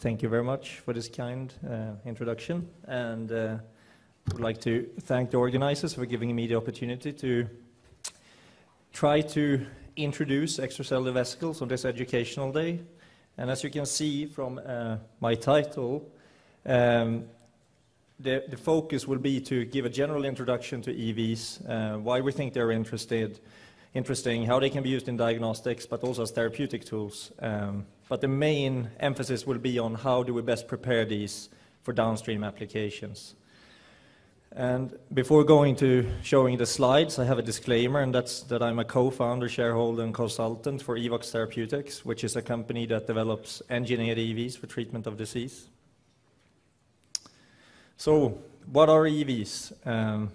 thank you very much for this kind uh, introduction. And uh, would like to thank the organizers for giving me the opportunity to try to introduce extracellular vesicles on this educational day. And as you can see from uh, my title, um, the, the, focus will be to give a general introduction to EVs, uh, why we think they're interested, interesting, how they can be used in diagnostics, but also as therapeutic tools. Um, but the main emphasis will be on how do we best prepare these for downstream applications. And before going to showing the slides, I have a disclaimer, and that's that I'm a co-founder, shareholder, and consultant for Evox Therapeutics, which is a company that develops engineered EVs for treatment of disease. So, what are EVs? Um,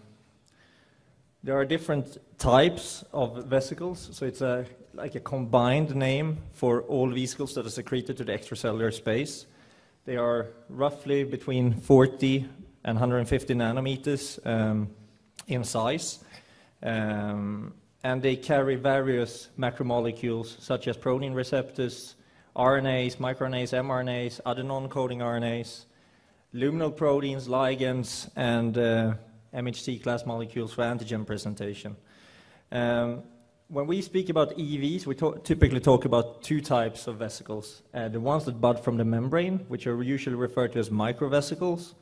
there are different types of vesicles, so it's a, like a combined name for all vesicles that are secreted to the extracellular space. They are roughly between 40 and 150 nanometers um, in size. Um, and they carry various macromolecules such as protein receptors, RNAs, microRNAs, mRNAs, other non-coding RNAs, luminal proteins, ligands, and uh, MHC class molecules for antigen presentation. Um, when we speak about EVs, we talk, typically talk about two types of vesicles. Uh, the ones that bud from the membrane, which are usually referred to as microvesicles,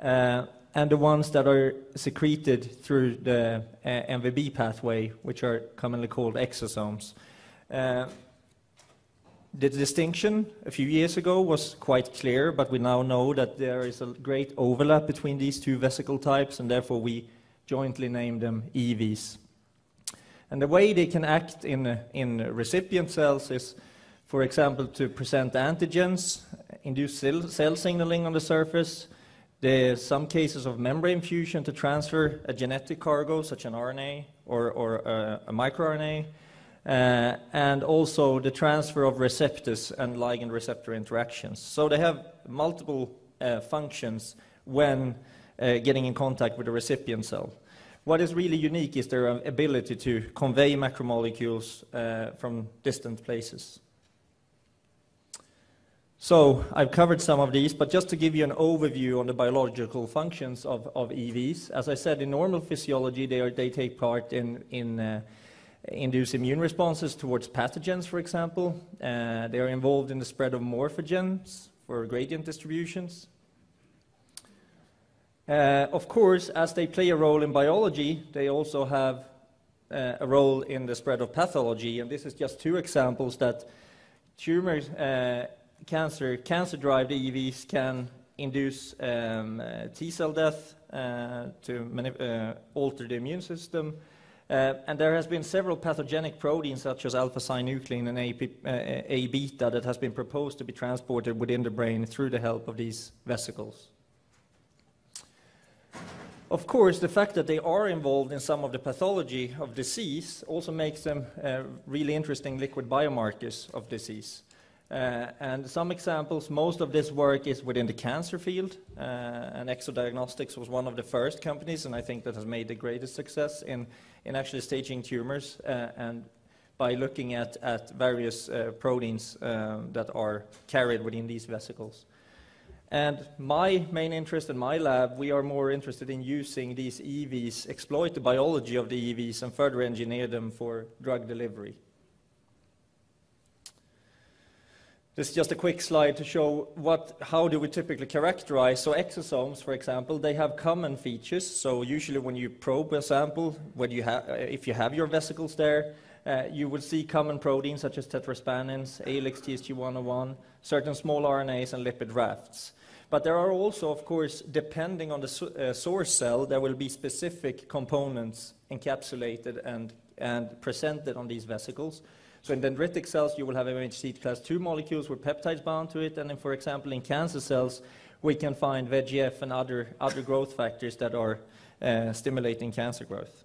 uh, and the ones that are secreted through the uh, MVB pathway, which are commonly called exosomes. Uh, the distinction a few years ago was quite clear, but we now know that there is a great overlap between these two vesicle types, and therefore we jointly name them EVs. And the way they can act in, in recipient cells is, for example, to present antigens, induce cell, signaling on the surface, there's some cases of membrane fusion to transfer a genetic cargo, such an RNA or, or a, a microRNA, uh, and also the transfer of receptors and ligand receptor interactions. So they have multiple uh, functions when uh, getting in contact with the recipient cell. What is really unique is their ability to convey macromolecules uh, from distant places. So I've covered some of these, but just to give you an overview on the biological functions of, of EVs, as I said, in normal physiology, they, are, they take part in, in uh, induce immune responses towards pathogens, for example. Uh, they are involved in the spread of morphogens for gradient distributions. Uh, of course, as they play a role in biology, they also have uh, a role in the spread of pathology, and this is just two examples that tumor uh, cancer, cancer-derived EVs can induce um, uh, T-cell death uh, to uh, alter the immune system. And there has been several pathogenic proteins such as alpha-synuclein and A-beta that has been proposed to be transported within the brain through the help of these vesicles. Of course, the fact that they are involved in some of the pathology of disease also makes them uh, really interesting liquid biomarkers of disease. Uh, and some examples, most of this work is within the cancer field, uh, and ExoDiagnostics was one of the first companies, and I think that has made the greatest success in, in actually staging tumors uh, and by looking at, at various uh, proteins um, that are carried within these vesicles. And my main interest in my lab, we are more interested in using these EVs, exploit the biology of the EVs, and further engineer them for drug delivery. This is just a quick slide to show what, how do we typically characterize. So exosomes, for example, they have common features. So usually when you probe a sample, when you if you have your vesicles there, uh, you will see common proteins such as tetraspanins, ALX, TSG101, certain small RNAs, and lipid rafts. But there are also, of course, depending on the uh, source cell, there will be specific components encapsulated and, and presented on these vesicles. So in dendritic cells, you will have MHC class 2 molecules with peptides bound to it. And then, for example, in cancer cells, we can find VEGF and other, other growth factors that are uh, stimulating cancer growth.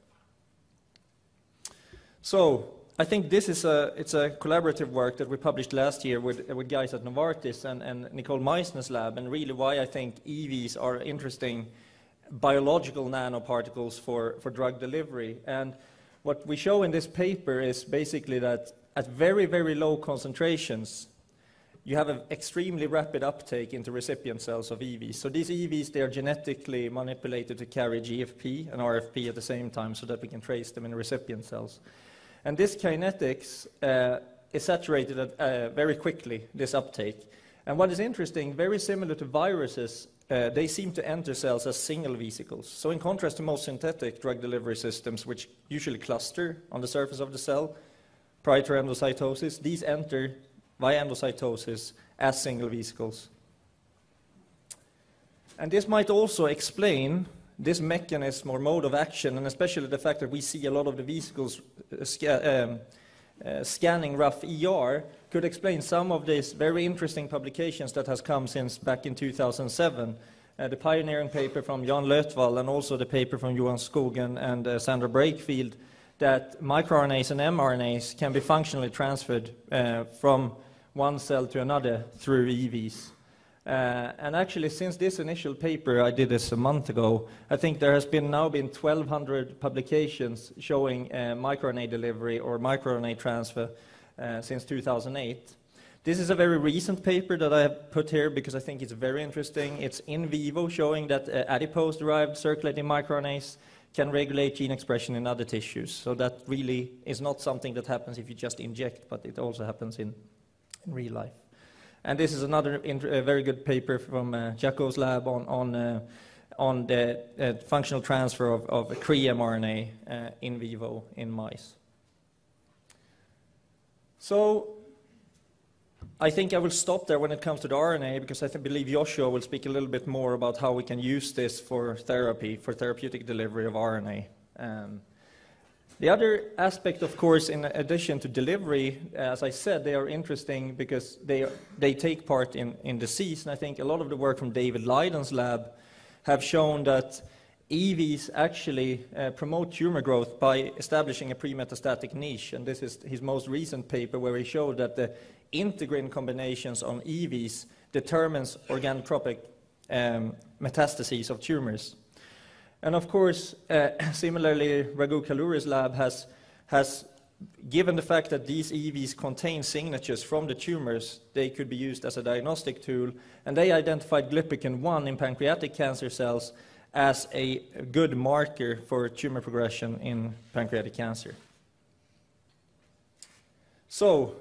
So I think this is a, it's a collaborative work that we published last year with, with guys at Novartis and, and Nicole Meissner's lab, and really why I think EVs are interesting biological nanoparticles for, for drug delivery. And what we show in this paper is basically that at very, very low concentrations, you have an extremely rapid uptake into recipient cells of EVs. So these EVs, they are genetically manipulated to carry GFP and RFP at the same time so that we can trace them in recipient cells. And this kinetics uh, is saturated at, uh, very quickly, this uptake. And what is interesting, very similar to viruses, uh, they seem to enter cells as single vesicles. So in contrast to most synthetic drug delivery systems, which usually cluster on the surface of the cell prior to endocytosis, these enter via endocytosis as single vesicles. And this might also explain this mechanism or mode of action, and especially the fact that we see a lot of the vesicles uh, sca um, uh, scanning rough ER, could explain some of these very interesting publications that has come since back in 2007. Uh, the pioneering paper from Jan Lötvall and also the paper from Johan Skogen and uh, Sandra Brakefield that microRNAs and mRNAs can be functionally transferred uh, from one cell to another through EVs. Uh, and actually, since this initial paper, I did this a month ago, I think there has been now been 1,200 publications showing uh, microRNA delivery or microRNA transfer uh, since 2008. This is a very recent paper that I have put here because I think it's very interesting. It's in vivo showing that uh, adipose-derived circulating microRNAs can regulate gene expression in other tissues. So that really is not something that happens if you just inject, but it also happens in in real life. And this is another very good paper from uh, Jaco's lab on, on, uh, on the uh, functional transfer of, of Cre mRNA uh, in vivo in mice. So I think I will stop there when it comes to the RNA because I believe Joshua will speak a little bit more about how we can use this for therapy, for therapeutic delivery of RNA. Um, the other aspect, of course, in addition to delivery, as I said, they are interesting because they, they take part in, in disease. And I think a lot of the work from David Lyden's lab have shown that EVs actually uh, promote tumor growth by establishing a pre-metastatic niche. And this is his most recent paper where he showed that the integrin combinations on EVs determines organotropic um, metastases of tumors. And of course, uh, similarly, Raghu Kalluri's lab has, has given the fact that these EVs contain signatures from the tumors, they could be used as a diagnostic tool, and they identified glypican-1 in pancreatic cancer cells as a good marker for tumor progression in pancreatic cancer. So,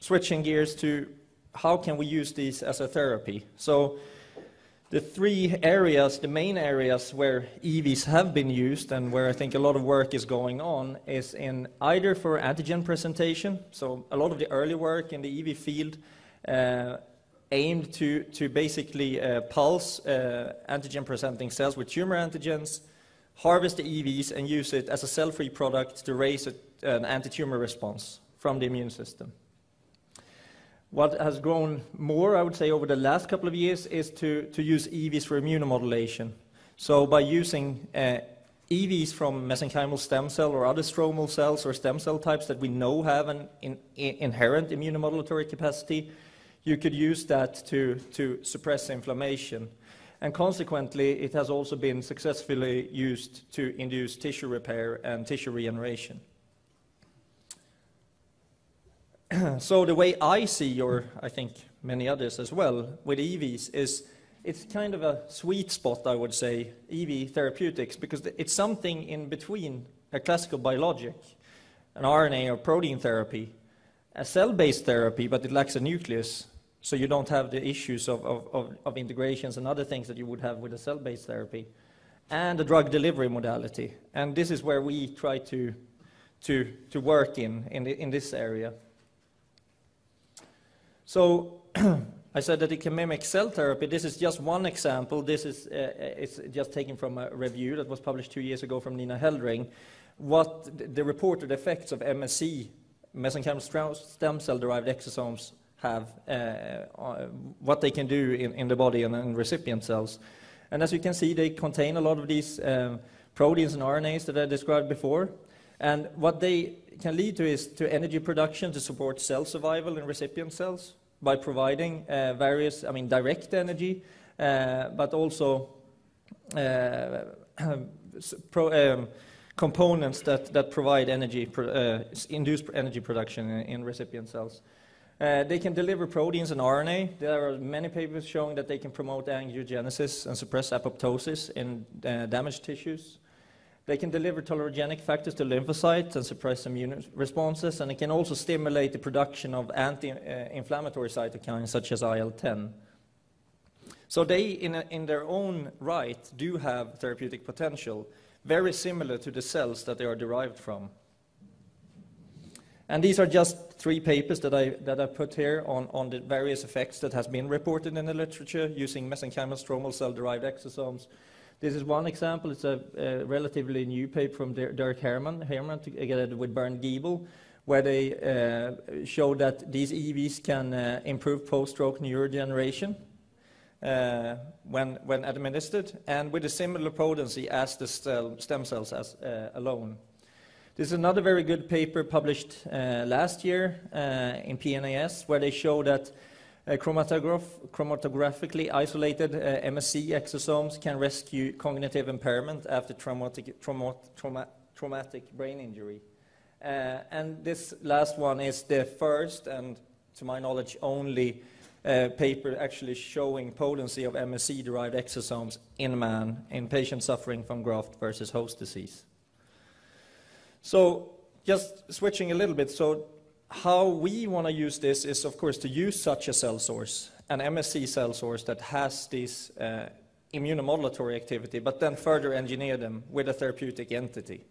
switching gears to how can we use these as a therapy? So, the three areas, the main areas where EVs have been used and where I think a lot of work is going on is in either for antigen presentation, so a lot of the early work in the EV field uh, aimed to, to basically uh, pulse uh, antigen presenting cells with tumor antigens, harvest the EVs and use it as a cell-free product to raise a, an anti-tumor response from the immune system. What has grown more, I would say, over the last couple of years is to, to use EVs for immunomodulation. So by using uh, EVs from mesenchymal stem cell or other stromal cells or stem cell types that we know have an in, in, inherent immunomodulatory capacity, you could use that to, to suppress inflammation. And consequently, it has also been successfully used to induce tissue repair and tissue regeneration. so the way I see, or I think many others as well, with EVs is it's kind of a sweet spot, I would say, EV therapeutics, because it's something in between a classical biologic, an RNA or protein therapy, a cell-based therapy, but it lacks a nucleus, so you don't have the issues of, of, of, of integrations and other things that you would have with a cell-based therapy, and a drug delivery modality. And this is where we try to, to, to work in, in, the, in this area. So I said that it can mimic cell therapy. This is just one example. This is uh, it's just taken from a review that was published two years ago from Nina Heldring. What the reported effects of MSC, mesenchymal stem cell derived exosomes, have, uh, uh, what they can do in, in the body and in recipient cells. And as you can see, they contain a lot of these um, proteins and RNAs that I described before. And what they can lead to is to energy production to support cell survival in recipient cells by providing uh, various, I mean, direct energy, uh, but also uh, pro, um, components that, that provide energy, uh, induce energy production in, in, recipient cells. Uh, they can deliver proteins and RNA. There are many papers showing that they can promote angiogenesis and suppress apoptosis in uh, damaged tissues. They can deliver tolerogenic factors to lymphocytes and suppress immune responses, and it can also stimulate the production of anti-inflammatory cytokines such as IL-10. So they, in, a, in their own right, do have therapeutic potential, very similar to the cells that they are derived from. And these are just three papers that I, that I put here on, on the various effects that has been reported in the literature using mesenchymal stromal cell-derived exosomes. This is one example. It's a, a relatively new paper from Dirk Herrmann, Herrmann together with Bernd Giebel, where they uh, show that these EVs can uh, improve post-stroke neurodegeneration uh, when, when administered, and with a similar potency as the stem cells as, uh, alone. This is another very good paper published uh, last year uh, in PNAS, where they show that chromatographically isolated uh, MSC exosomes can rescue cognitive impairment after traumatic, trauma, trauma, traumatic brain injury. Uh, and this last one is the first, and to my knowledge, only uh, paper actually showing potency of MSC-derived exosomes in man in patients suffering from graft versus host disease. So just switching a little bit, so how we want to use this is, of course, to use such a cell source, an MSC cell source that has this uh, immunomodulatory activity, but then further engineer them with a therapeutic entity.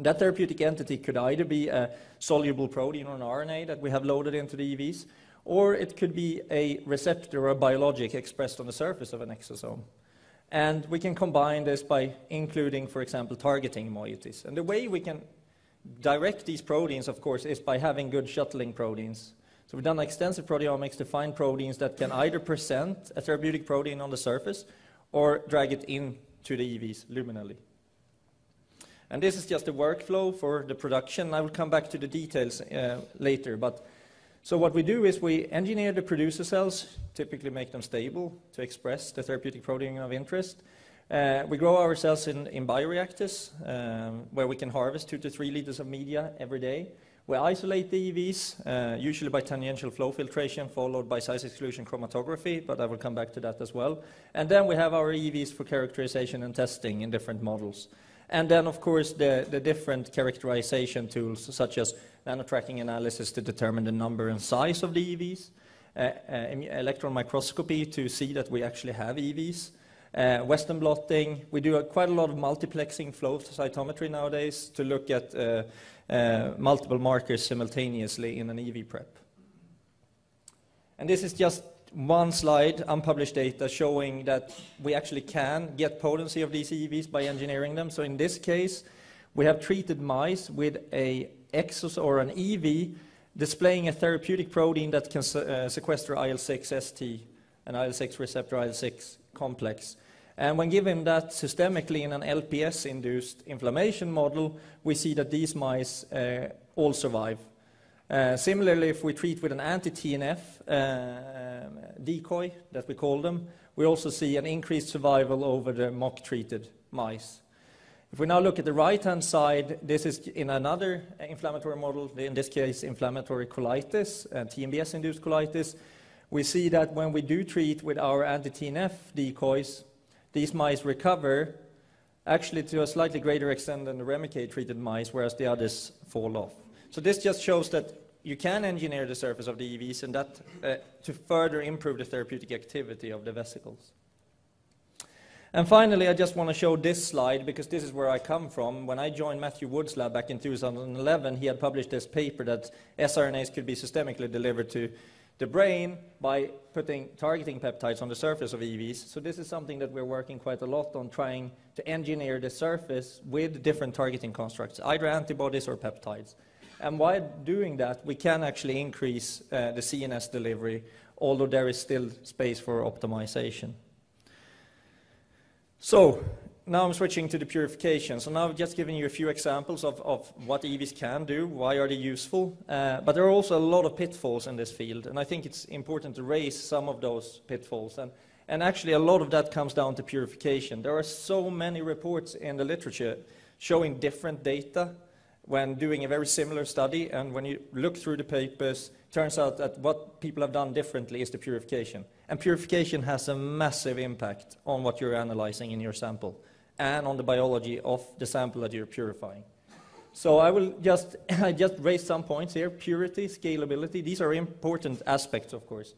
That therapeutic entity could either be a soluble protein or an RNA that we have loaded into the EVs, or it could be a receptor or a biologic expressed on the surface of an exosome. And we can combine this by including, for example, targeting moieties. And the way we can direct these proteins, of course, is by having good shuttling proteins. So we've done extensive proteomics to find proteins that can either present a therapeutic protein on the surface or drag it into the EVs luminally. And this is just a workflow for the production. I will come back to the details uh, later, but so what we do is we engineer the producer cells, typically make them stable to express the therapeutic protein of interest. Uh, we grow our cells in, bioreactors, um, where we can harvest two to three liters of media every day. We isolate the EVs, uh, usually by tangential flow filtration, followed by size exclusion chromatography, but I will come back to that as well. And then we have our EVs for characterization and testing in different models. And then, of course, the, different characterization tools, such as nanotracking analysis to determine the number and size of the EVs, uh, electron microscopy to see that we actually have EVs, Western blotting. We do quite a lot of multiplexing flow cytometry nowadays to look at uh, uh, multiple markers simultaneously in an EV prep. And this is just one slide, unpublished data, showing that we actually can get potency of these EVs by engineering them. So in this case, we have treated mice with a exos or an EV displaying a therapeutic protein that can uh, sequester IL-6 ST, an IL-6 receptor IL-6 complex. And when given that systemically in an LPS-induced inflammation model, we see that these mice uh, all survive. Uh, similarly, if we treat with an anti-TNF uh, decoy, that we call them, we also see an increased survival over the mock-treated mice. If we now look at the right-hand side, this is in another inflammatory model, in this case inflammatory colitis, uh, TMBS-induced colitis. We see that when we do treat with our anti-TNF decoys, these mice recover actually to a slightly greater extent than the Remicade-treated mice, whereas the others fall off. So this just shows that you can engineer the surface of the EVs and that uh, to further improve the therapeutic activity of the vesicles. And finally, I just want to show this slide because this is where I come from. When I joined Matthew Wood's lab back in 2011, he had published this paper that sRNAs could be systemically delivered to the brain by putting targeting peptides on the surface of EVs. So this is something that we're working quite a lot on trying to engineer the surface with different targeting constructs, either antibodies or peptides. And while doing that, we can actually increase uh, the CNS delivery, although there is still space for optimization. So now I'm switching to the purification. So now I've just given you a few examples of, of what EVs can do, why are they useful, uh, but there are also a lot of pitfalls in this field, and I think it's important to raise some of those pitfalls. And, and actually a lot of that comes down to purification. There are so many reports in the literature showing different data when doing a very similar study, and when you look through the papers, turns out that what people have done differently is the purification. And purification has a massive impact on what you're analyzing in your sample and on the biology of the sample that you're purifying. So I will just, just raise some points here. Purity, scalability, these are important aspects, of course.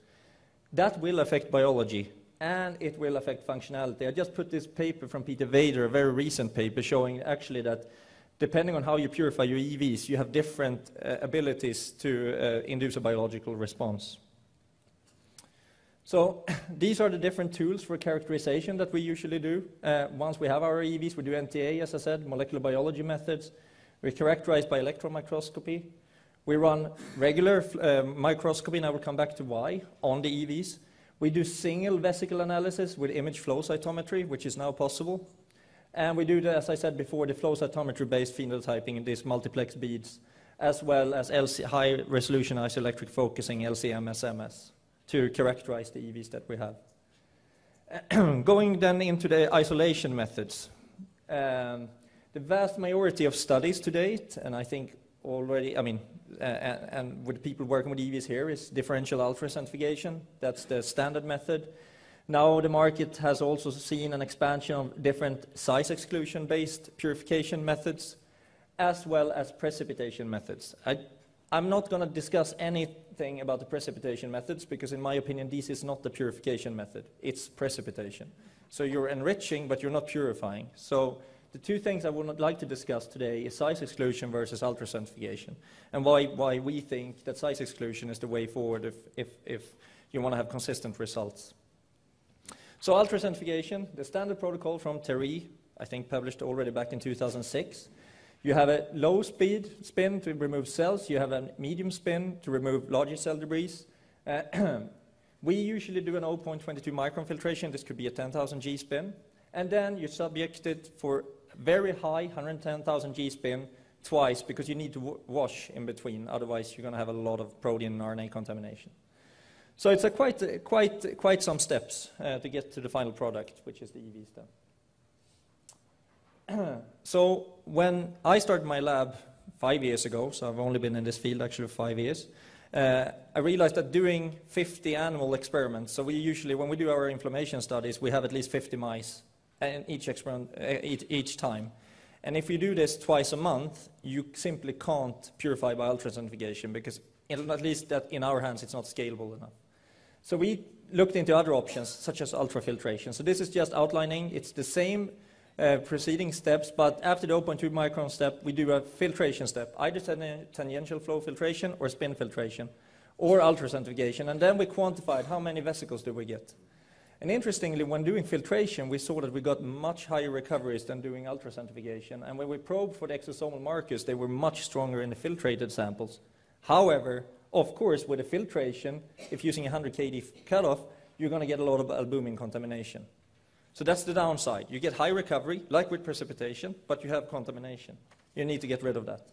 That will affect biology, and it will affect functionality. I just put this paper from Peter Vader, a very recent paper, showing actually that depending on how you purify your EVs, you have different uh, abilities to uh, induce a biological response. So these are the different tools for characterization that we usually do. Uh, once we have our EVs, we do NTA, as I said, molecular biology methods. We characterize by electron microscopy. We run regular uh, microscopy, and I will come back to why, on the EVs. We do single vesicle analysis with image flow cytometry, which is now possible. And we do, the, as I said before, the flow cytometry-based phenotyping in these multiplex beads, as well as high-resolution isoelectric focusing, LC-MS-MS, to characterize the EVs that we have. Going then into the isolation methods. Um, the vast majority of studies to date, and I think already, I mean, uh, and with people working with EVs here, is differential ultracentrifugation. That's the standard method. Now the market has also seen an expansion of different size exclusion-based purification methods, as well as precipitation methods. I, am not going to discuss anything about the precipitation methods because, in my opinion, this is not the purification method. It's precipitation. So you're enriching, but you're not purifying. So the two things I would like to discuss today is size exclusion versus ultracentrifugation, and why, why we think that size exclusion is the way forward if, if, if you want to have consistent results. So ultracentrifugation, the standard protocol from TERRI, I think published already back in 2006. You have a low speed spin to remove cells. You have a medium spin to remove larger cell debris. Uh, we usually do an 0.22 micron filtration. This could be a 10,000 G spin. And then you subject it for very high 110,000 G spin twice because you need to wash in between. Otherwise, you're going to have a lot of protein and RNA contamination. So it's a quite, quite, quite some steps uh, to get to the final product, which is the EV then. so when I started my lab five years ago, so I've only been in this field actually five years, uh, I realized that doing 50 animal experiments, so we usually, when we do our inflammation studies, we have at least 50 mice in each, experiment, uh, each, each time. And if you do this twice a month, you simply can't purify by ultracentrifugation because, at least that in our hands, it's not scalable enough. So we looked into other options, such as ultrafiltration. So this is just outlining. It's the same Uh, preceding steps, but after the 0.2 micron step, we do a filtration step, either tangential flow filtration or spin filtration, or ultracentrifugation. And then we quantified how many vesicles do we get. And interestingly, when doing filtration, we saw that we got much higher recoveries than doing ultracentrifugation. And when we probed for the exosomal markers, they were much stronger in the filtrated samples. However, of course, with a filtration, if using 100 kD cutoff, you're going to get a lot of albumin contamination. So that's the downside. You get high recovery, like with precipitation, but you have contamination. You need to get rid of that.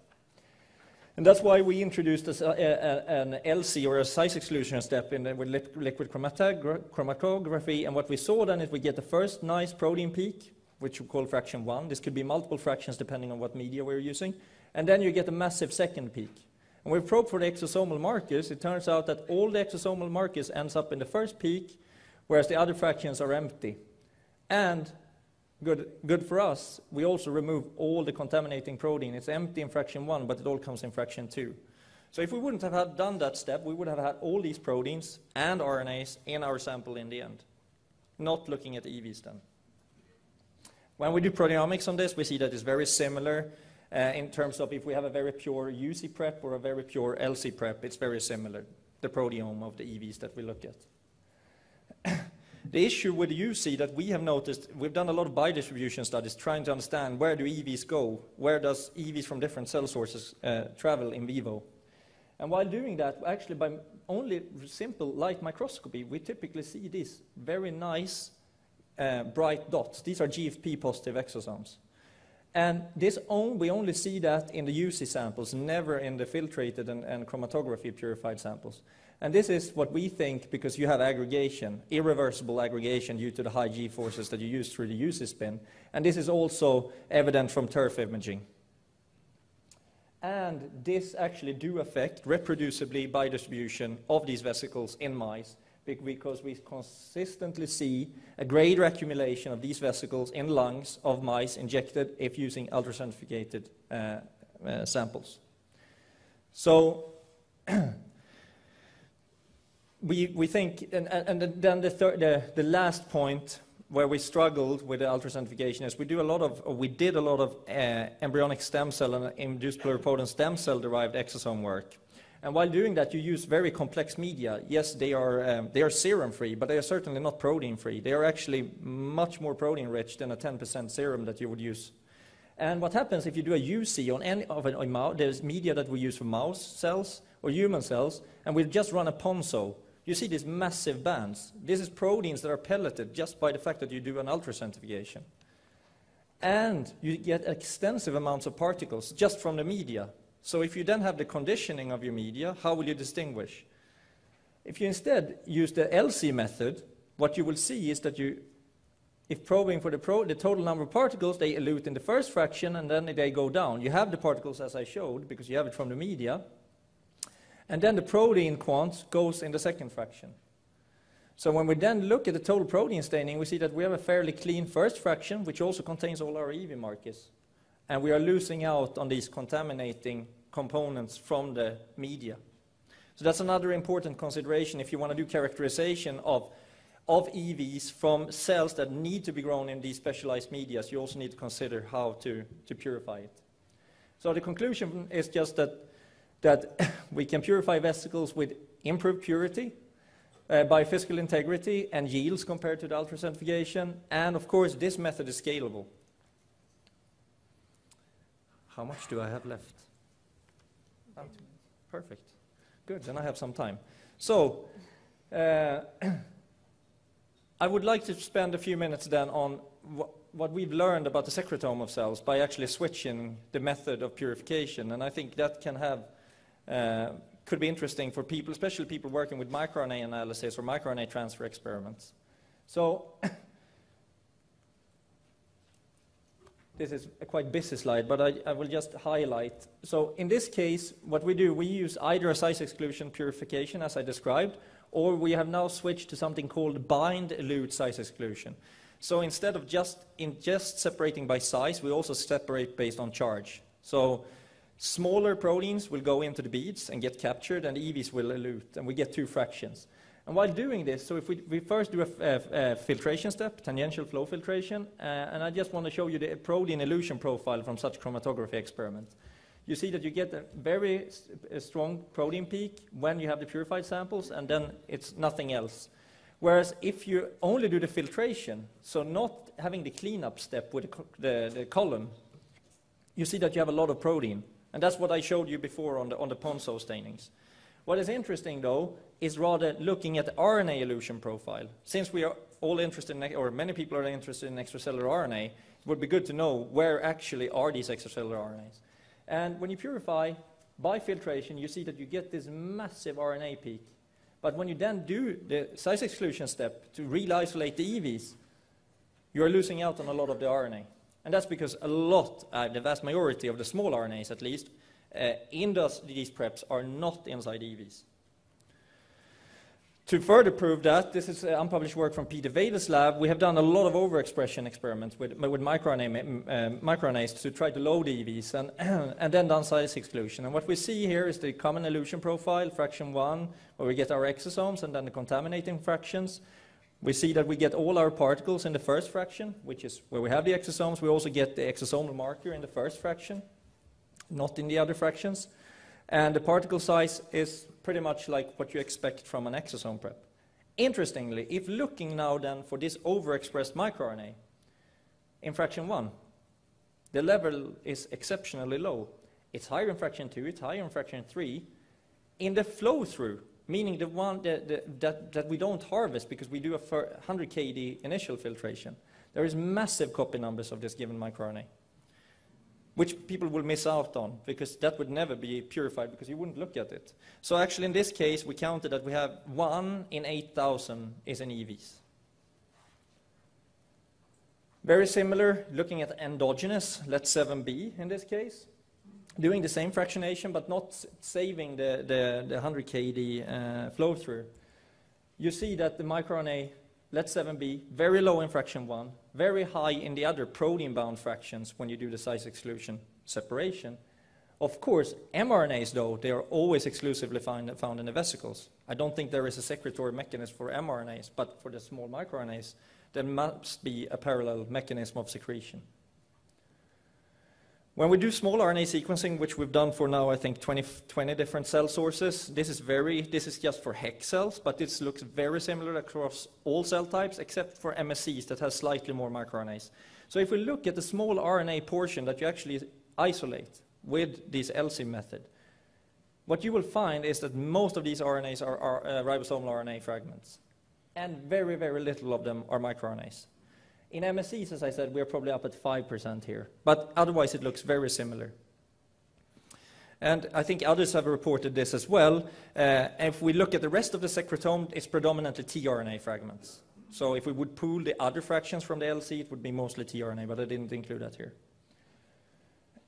And that's why we introduced a, a, an LC or a size exclusion step in the, with liquid chromatography. And what we saw then is we get the first nice protein peak, which we call fraction 1. This could be multiple fractions depending on what media we're using. And then you get a massive second peak. And we probe for the exosomal markers. It turns out that all the exosomal markers ends up in the first peak, whereas the other fractions are empty. And good, good for us, we also remove all the contaminating protein. It's empty in fraction 1, but it all comes in fraction 2. So if we wouldn't have done that step, we would have had all these proteins and RNAs in our sample in the end, not looking at EVs then. When we do proteomics on this, we see that it's very similar uh, in terms of if we have a very pure UC prep or a very pure LC prep, it's very similar, the proteome of the EVs that we look at. The issue with UC that we have noticed, we've done a lot of biodistribution studies trying to understand where do EVs go, where does EVs from different cell sources uh, travel in vivo. And while doing that, actually by only simple light microscopy, we typically see these very nice uh, bright dots. These are GFP positive exosomes. And this on, we only see that in the UC samples, never in the filtrated and, and chromatography purified samples. And this is what we think because you have aggregation, irreversible aggregation due to the high G forces that you use through the UC spin. And this is also evident from turf imaging. And this actually do affect reproducibly biodistribution of these vesicles in mice because we consistently see a greater accumulation of these vesicles in lungs of mice injected if using ultracentrifugated uh, uh, samples. So we, think, and, then the, last point where we struggled with the ultracentrifugation is we do a lot of, we did a lot of uh, embryonic stem cell and induced pluripotent stem cell derived exosome work. And while doing that, you use very complex media. Yes, they are, um, they are serum free, but they are certainly not protein free. They are actually much more protein rich than a 10% serum that you would use. And what happens if you do a UC on any of a, mouse, there's media that we use for mouse cells or human cells, and we just run a Ponzo, you see these massive bands. This is proteins that are pelleted just by the fact that you do an ultracentrifugation. And you get extensive amounts of particles just from the media. So if you then have the conditioning of your media, how will you distinguish? If you instead use the LC method, what you will see is that you, if probing for the, pro, the total number of particles, they elute in the first fraction and then they go down. You have the particles as I showed because you have it from the media. And then the protein quant goes in the second fraction. So when we then look at the total protein staining, we see that we have a fairly clean first fraction, which also contains all our EV markers. And we are losing out on these contaminating components from the media. So that's another important consideration if you want to do characterization of, of EVs from cells that need to be grown in these specialized media. You also need to consider how to, to purify it. So the conclusion is just that that we can purify vesicles with improved purity, uh, by physical integrity and yields compared to the ultracentrifugation. And of course, this method is scalable. How much do I have left? Oh, perfect. Good, then I have some time. So, uh, I would like to spend a few minutes then on wh what we've learned about the secretome of cells by actually switching the method of purification. And I think that can have Uh, could be interesting for people, especially people working with microRNA analysis or microRNA transfer experiments. So this is a quite busy slide, but I, I, will just highlight. So in this case, what we do, we use either a size exclusion purification, as I described, or we have now switched to something called bind elute size exclusion. So instead of just, in just separating by size, we also separate based on charge. So Smaller proteins will go into the beads and get captured, and the EVs will elute, and we get two fractions. And while doing this, so if we, we first do a, filtration step, tangential flow filtration, uh, and I just want to show you the protein elution profile from such chromatography experiments. You see that you get a very a strong protein peak when you have the purified samples, and then it's nothing else. Whereas if you only do the filtration, so not having the cleanup step with the, the, the column, you see that you have a lot of protein. And that's what I showed you before on the, on the Ponzo stainings. What is interesting, though, is rather looking at the RNA elution profile. Since we are all interested in, or many people are interested in extracellular RNA, it would be good to know where actually are these extracellular RNAs. And when you purify by filtration, you see that you get this massive RNA peak. But when you then do the size exclusion step to really isolate the EVs, you are losing out on a lot of the RNA. And that's because a lot, uh, the vast majority of the small RNAs at least, uh, in those, these preps are not inside EVs. To further prove that, this is uh, unpublished work from Peter Vader's lab. We have done a lot of overexpression experiments with, with microRNA, uh, microRNAs to try to load EVs and, and then done size exclusion. And what we see here is the common elution profile, fraction 1, where we get our exosomes and then the contaminating fractions. We see that we get all our particles in the first fraction, which is where we have the exosomes. We also get the exosomal marker in the first fraction, not in the other fractions. And the particle size is pretty much like what you expect from an exosome prep. Interestingly, if looking now then for this overexpressed microRNA in fraction 1, the level is exceptionally low. It's higher in fraction 2, it's higher in fraction 3. In the flow-through, meaning the one that, that, that we don't harvest because we do a 100 kD initial filtration. There is massive copy numbers of this given microRNA, which people will miss out on because that would never be purified because you wouldn't look at it. So actually in this case, we counted that we have 1 in 8,000 is in EVs. Very similar, looking at endogenous, let's 7b in this case. Doing the same fractionation, but not saving the, the, the 100 kD uh, flow through, you see that the microRNA let7b, very low in fraction 1, very high in the other protein-bound fractions when you do the size exclusion separation. Of course, mRNAs, though, they are always exclusively find, found in the vesicles. I don't think there is a secretory mechanism for mRNAs, but for the small microRNAs, there must be a parallel mechanism of secretion. When we do small RNA sequencing, which we've done for now, I think 20, 20 different cell sources, this is very, this is just for HEK cells, but this looks very similar across all cell types except for MSCs that has slightly more microRNAs. So if we look at the small RNA portion that you actually isolate with this ELSI method, what you will find is that most of these RNAs are, are uh, ribosomal RNA fragments, and very, very little of them are microRNAs. In MSCs, as I said, we're probably up at 5% here, but otherwise it looks very similar. And I think others have reported this as well. Uh, if we look at the rest of the secretome, it's predominantly tRNA fragments. So if we would pool the other fractions from the LC, it would be mostly tRNA, but I didn't include that here.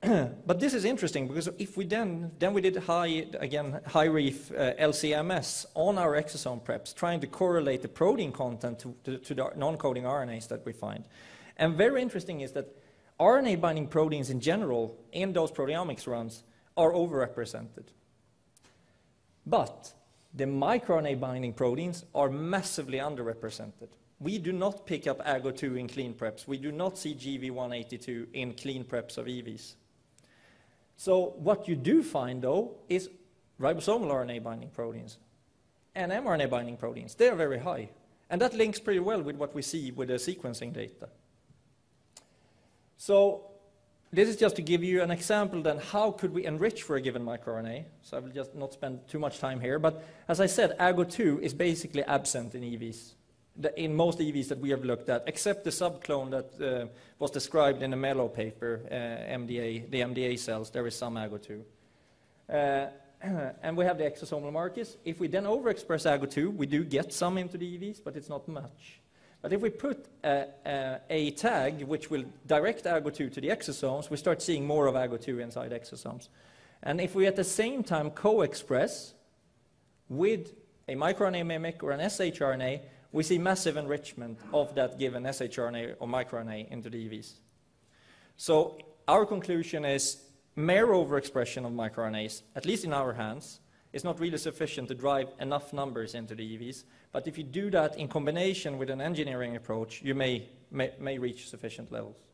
but this is interesting because if we then, then we did high, again, high reef uh, LCMS on our exosome preps, trying to correlate the protein content to, to, to the non-coding RNAs that we find. And very interesting is that RNA binding proteins in general in those proteomics runs are overrepresented. But the microRNA binding proteins are massively underrepresented. We do not pick up AGO2 in clean preps. We do not see GV182 in clean preps of EVs. So what you do find, though, is ribosomal RNA binding proteins and mRNA binding proteins. They are very high. And that links pretty well with what we see with the sequencing data. So this is just to give you an example then how could we enrich for a given microRNA. So I will just not spend too much time here. But as I said, AGO2 is basically absent in EVs in most EVs that we have looked at, except the subclone that uh, was described in the Mello paper, uh, MDA, the MDA cells, there is some AGO2. Uh, and we have the exosomal markers. If we then overexpress AGO2, we do get some into the EVs, but it's not much. But if we put a, a, a tag which will direct AGO2 to the exosomes, we start seeing more of AGO2 inside exosomes. And if we at the same time co-express with a microRNA mimic or an shRNA, we see massive enrichment of that given shRNA or microRNA into the EVs. So our conclusion is mere overexpression of microRNAs, at least in our hands, is not really sufficient to drive enough numbers into the EVs. But if you do that in combination with an engineering approach, you may, may, may reach sufficient levels.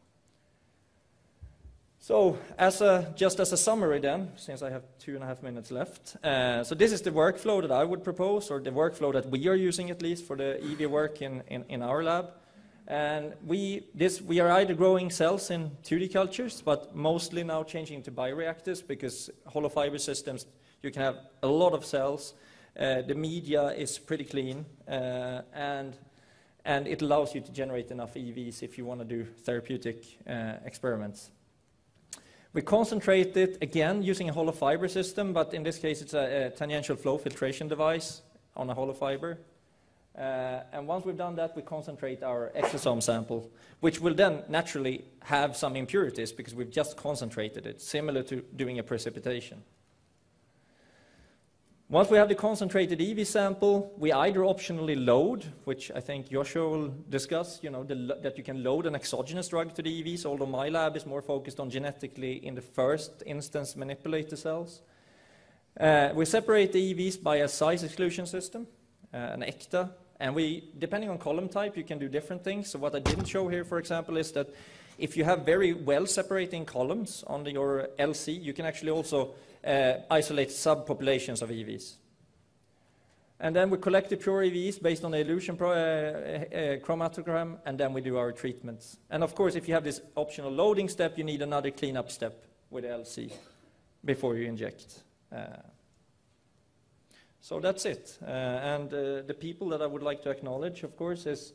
So as a, just as a summary then, since I have two and a half minutes left, uh, so this is the workflow that I would propose, or the workflow that we are using at least for the EV work in, in, in our lab. And we, this, we are either growing cells in 2D cultures, but mostly now changing to bioreactors because hollow fiber systems, you can have a lot of cells. Uh, the media is pretty clean, uh, and, and it allows you to generate enough EVs if you want to do therapeutic uh, experiments. We concentrate it again using a hollow fiber system, but in this case it's a, a tangential flow filtration device on a hollow fiber. Uh, and once we've done that, we concentrate our exosome sample, which will then naturally have some impurities because we've just concentrated it, similar to doing a precipitation. Once we have the concentrated EV sample, we either optionally load, which I think Joshua will discuss, you know, the, that you can load an exogenous drug to the EVs, although my lab is more focused on genetically, in the first instance, manipulate the cells. Uh, we separate the EVs by a size exclusion system, uh, an ECTA, and we, depending on column type, you can do different things. So what I didn't show here, for example, is that if you have very well separating columns on your LC, you can actually also isolate subpopulations of EVs. And then we collect the pure EVs based on the elution pro, uh, uh, chromatogram, and then we do our treatments. And of course, if you have this optional loading step, you need another cleanup step with LC before you inject. Uh, so that's it. Uh, and uh, the people that I would like to acknowledge, of course, is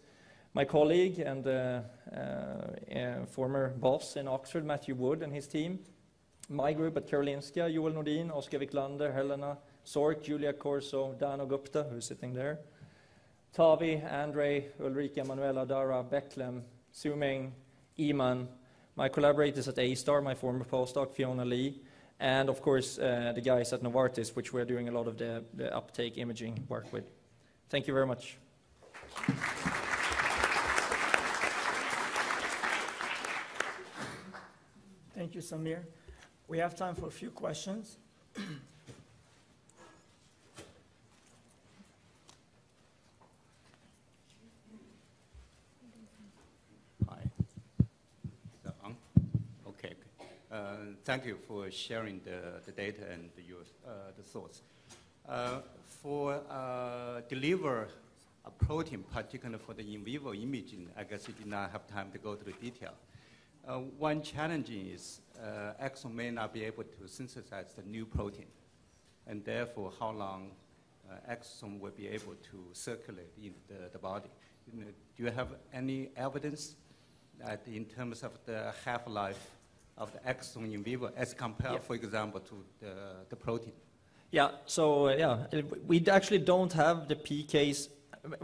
my colleague and uh, former boss in Oxford, Matthew Wood, and his team my group at Karolinska, Joel Nordin, Oskar Wiklander, Helena, Sork, Julia Corso, Dano Gupta, who's sitting there, Tavi, Andre, Ulrika, Manuela, Dara, Becklem, Suming, Iman, my collaborators at A-Star, my former postdoc, Fiona Lee, and of course, uh, the guys at Novartis, which we're doing a lot of the, the uptake imaging work with. Thank you very much. Thank you, Samir. We have time for a few questions. Uh, Thank you for sharing the the data and your uh, the thoughts. Uh, For uh, deliver a protein, particularly for the in vivo imaging, I guess you did not have time to go through detail. Uh, One challenge is uh, exome may not be able to synthesize the new protein, and therefore, how long uh, exome will be able to circulate in the the body. You know, Do you have any evidence that in terms of the half-life of the exome in vivo as compared, Yeah. for example, to the, the protein? Yeah, so uh, yeah, we actually don't have the PKs.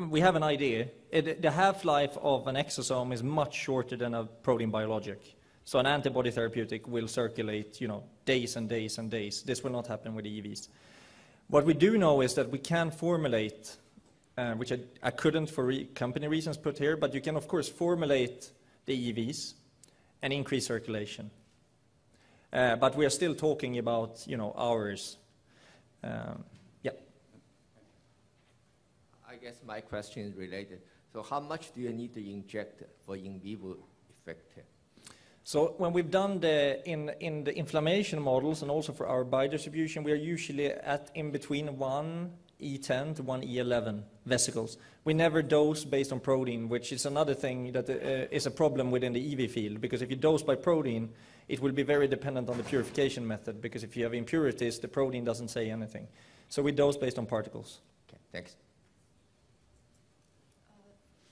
We have an idea. It, the half-life of an exosome is much shorter than a protein biologic. So an antibody therapeutic will circulate, you know, days and days and days. This will not happen with EVs. What we do know is that we can formulate, uh, which I, I couldn't for re company reasons put here, but you can of course formulate the EVs and increase circulation. Uh, but we are still talking about, you know, hours. Um. I guess my question is related. So how much do you need to inject for in vivo effect? So when we've done the in in the inflammation models and also for our biodistribution, we are usually at in between one E10 to one E11 vesicles. We never dose based on protein, which is another thing that uh, is a problem within the EV field. Because if you dose by protein, it will be very dependent on the purification method. Because if you have impurities, the protein doesn't say anything. So we dose based on particles. Okay, thanks.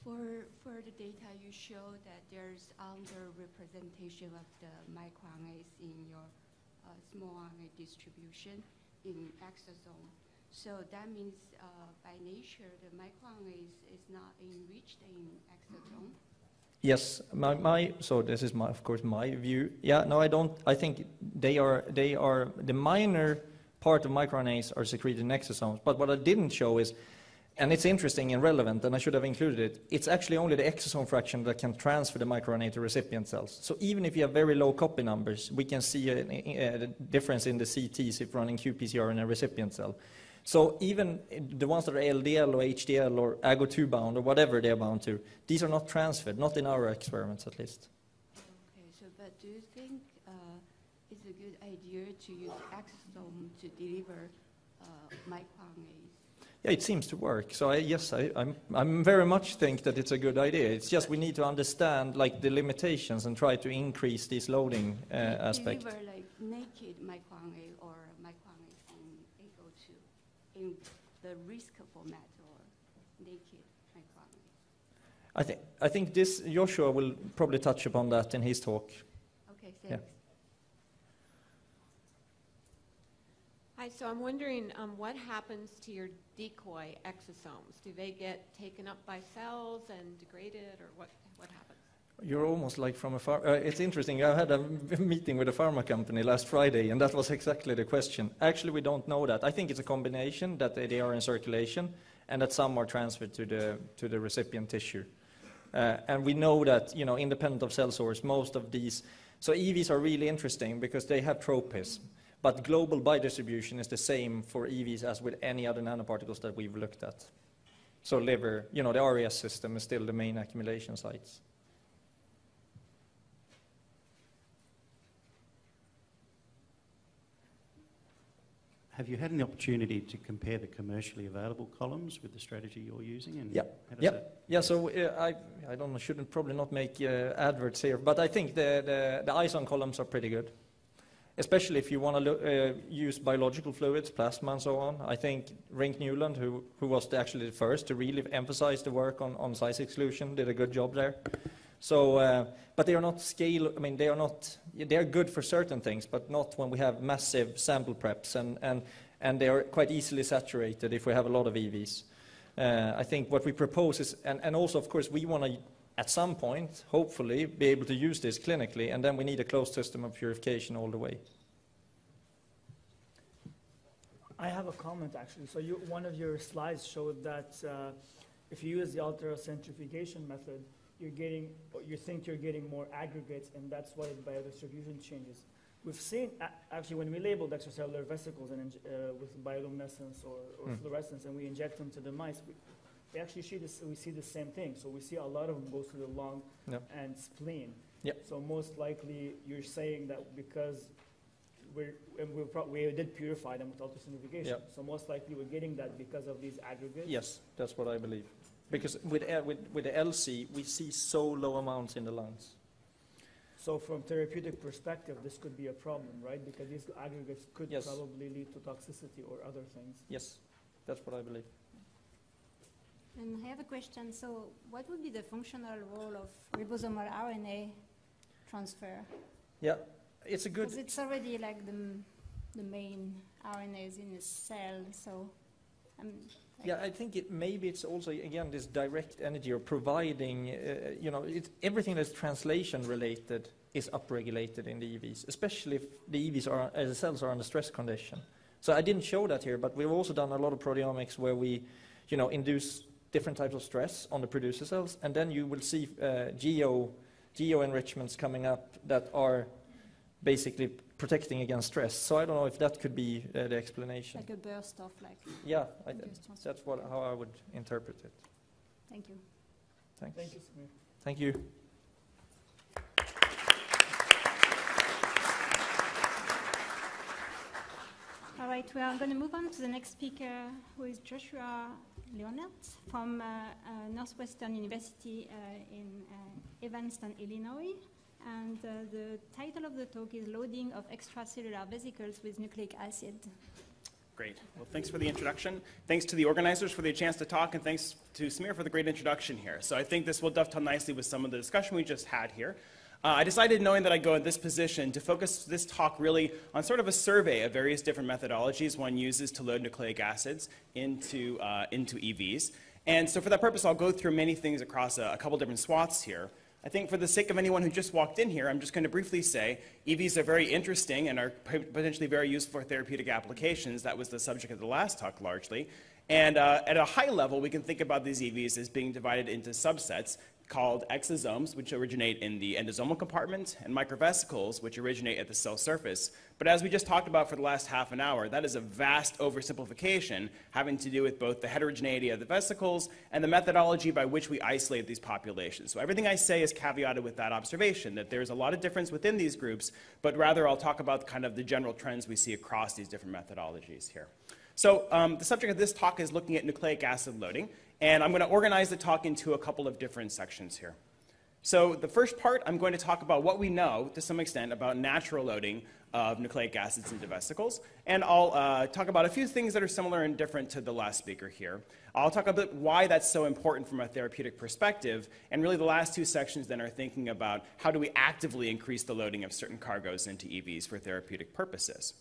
For, for the data, you show that there's underrepresentation of the microRNAs in your uh, small RNA distribution in exosome. So that means uh, by nature, the microRNA is, is not enriched in exosome. Yes, my, my so this is my, of course my view. Yeah, no, I don't. I think they are they are the minor part of microRNAs are secreted in exosomes. But what I didn't show is, and it's interesting and relevant, and I should have included it. It's actually only the exosome fraction that can transfer the microRNA to recipient cells. So even if you have very low copy numbers, we can see a, a, difference in the CTs if running qPCR in a recipient cell. So even the ones that are LDL or HDL or AGO2 bound or whatever they're bound to, these are not transferred, not in our experiments at least. Okay, so but do you think uh, it's a good idea to use exosome to deliver uh, microRNAs? Yeah, it seems to work. So I, yes, I, I'm, I'm very much think that it's a good idea. It's just we need to understand like the limitations and try to increase this loading uh, aspect. Deliver like naked microRNA or microRNAs in AGO2 in the risk format or naked microRNA. I think I think this Joshua will probably touch upon that in his talk. Okay, Yeah. thanks. Hi, so I'm wondering um, what happens to your decoy exosomes? Do they get taken up by cells and degraded, or what, what happens? You're almost like from a far. Uh, it's interesting. I had a meeting with a pharma company last Friday, and that was exactly the question. Actually, we don't know that. I think it's a combination that they are in circulation and that some are transferred to the to the recipient tissue. Uh, and we know that, you know, independent of cell source, most of these. So EVs are really interesting because they have tropism. But global biodistribution is the same for EVs as with any other nanoparticles that we've looked at. So liver, you know, the RES system is still the main accumulation sites. Have you had an opportunity to compare the commercially available columns with the strategy you're using? And Yeah. Yeah. Yeah, so uh, I, I don't know, shouldn't probably not make uh, adverts here, but I think the, the, the ISON columns are pretty good, especially if you want to uh, use biological fluids, plasma and so on. I think Rink Newland, who, who was the, actually the first to really emphasize the work on, on size exclusion, did a good job there. So, uh, but they are not scale, I mean, they are not, they are good for certain things, but not when we have massive sample preps, and, and, and they are quite easily saturated if we have a lot of EVs. Uh, I think what we propose is, and, and also, of course, we want to, at some point, hopefully, be able to use this clinically, and then we need a closed system of purification all the way. I have a comment actually. So you, one of your slides showed that uh, if you use the ultracentrifugation method, you're getting, you think you're getting more aggregates, and that's why the biodistribution changes. We've seen, actually, when we labeled extracellular vesicles and, uh, with bioluminescence or, or Hmm. fluorescence, and we inject them to the mice, we, we actually see this, we see the same thing. So we see a lot of them go to the lung Yep. and spleen. Yep. So most likely, you're saying that because we're, and we pro- we did purify them with ultracentrifugation. Yep. So most likely, we're getting that because of these aggregates. Yes, that's what I believe. Because with, with, with the LC, we see so low amounts in the lungs. So from therapeutic perspective, this could be a problem, right? Because these aggregates could Yes. probably lead to toxicity or other things. Yes, that's what I believe. And I have a question. So, what would be the functional role of ribosomal RNA transfer? Yeah, it's a good. Because it's already like the, the main RNAs in a cell. So, um, like- Yeah, I think it, maybe it's also, again, this direct energy or providing, uh, you know, it, everything that's translation related is upregulated in the EVs, especially if the EVs are, uh, the cells are under stress condition. So I didn't show that here, but we've also done a lot of proteomics where we, you know, induce different types of stress on the producer cells, and then you will see uh, geo, geo enrichments coming up that are basically protecting against stress. So I don't know if that could be uh, the explanation. like a burst of like Yeah, I, that's what, how I would interpret it. Thank you. Thanks. Thank you, Thank you. All right, we are going to move on to the next speaker, who is Joshua Leonard from uh, uh, Northwestern University uh, in uh, Evanston, Illinois. And uh, the title of the talk is Loading of Extracellular Vesicles with Nucleic Acid. Great. Well, thanks for the introduction. Thanks to the organizers for the chance to talk, and thanks to Samir for the great introduction here. So I think this will dovetail nicely with some of the discussion we just had here. Uh, I decided, knowing that I'd go in this position, to focus this talk really on sort of a survey of various different methodologies one uses to load nucleic acids into, uh, into EVs. And so for that purpose, I'll go through many things across a, a couple different swaths here. I think for the sake of anyone who just walked in here, I'm just going to briefly say EVs are very interesting and are potentially very useful for therapeutic applications. That was the subject of the last talk largely. And uh, at a high level, we can think about these EVs as being divided into subsets called exosomes, which originate in the endosomal compartment, and microvesicles, which originate at the cell surface. But as we just talked about for the last half an hour, that is a vast oversimplification having to do with both the heterogeneity of the vesicles and the methodology by which we isolate these populations. So everything I say is caveated with that observation, that there's a lot of difference within these groups, but rather I'll talk about kind of the general trends we see across these different methodologies here. So um, the subject of this talk is looking at nucleic acid loading, and I'm going to organize the talk into a couple of different sections here. So the first part, I'm going to talk about what we know, to some extent, about natural loading of nucleic acids into vesicles, and I'll uh, talk about a few things that are similar and different to the last speaker here. I'll talk about why that's so important from a therapeutic perspective, and really the last two sections then are thinking about how do we actively increase the loading of certain cargoes into EVs for therapeutic purposes.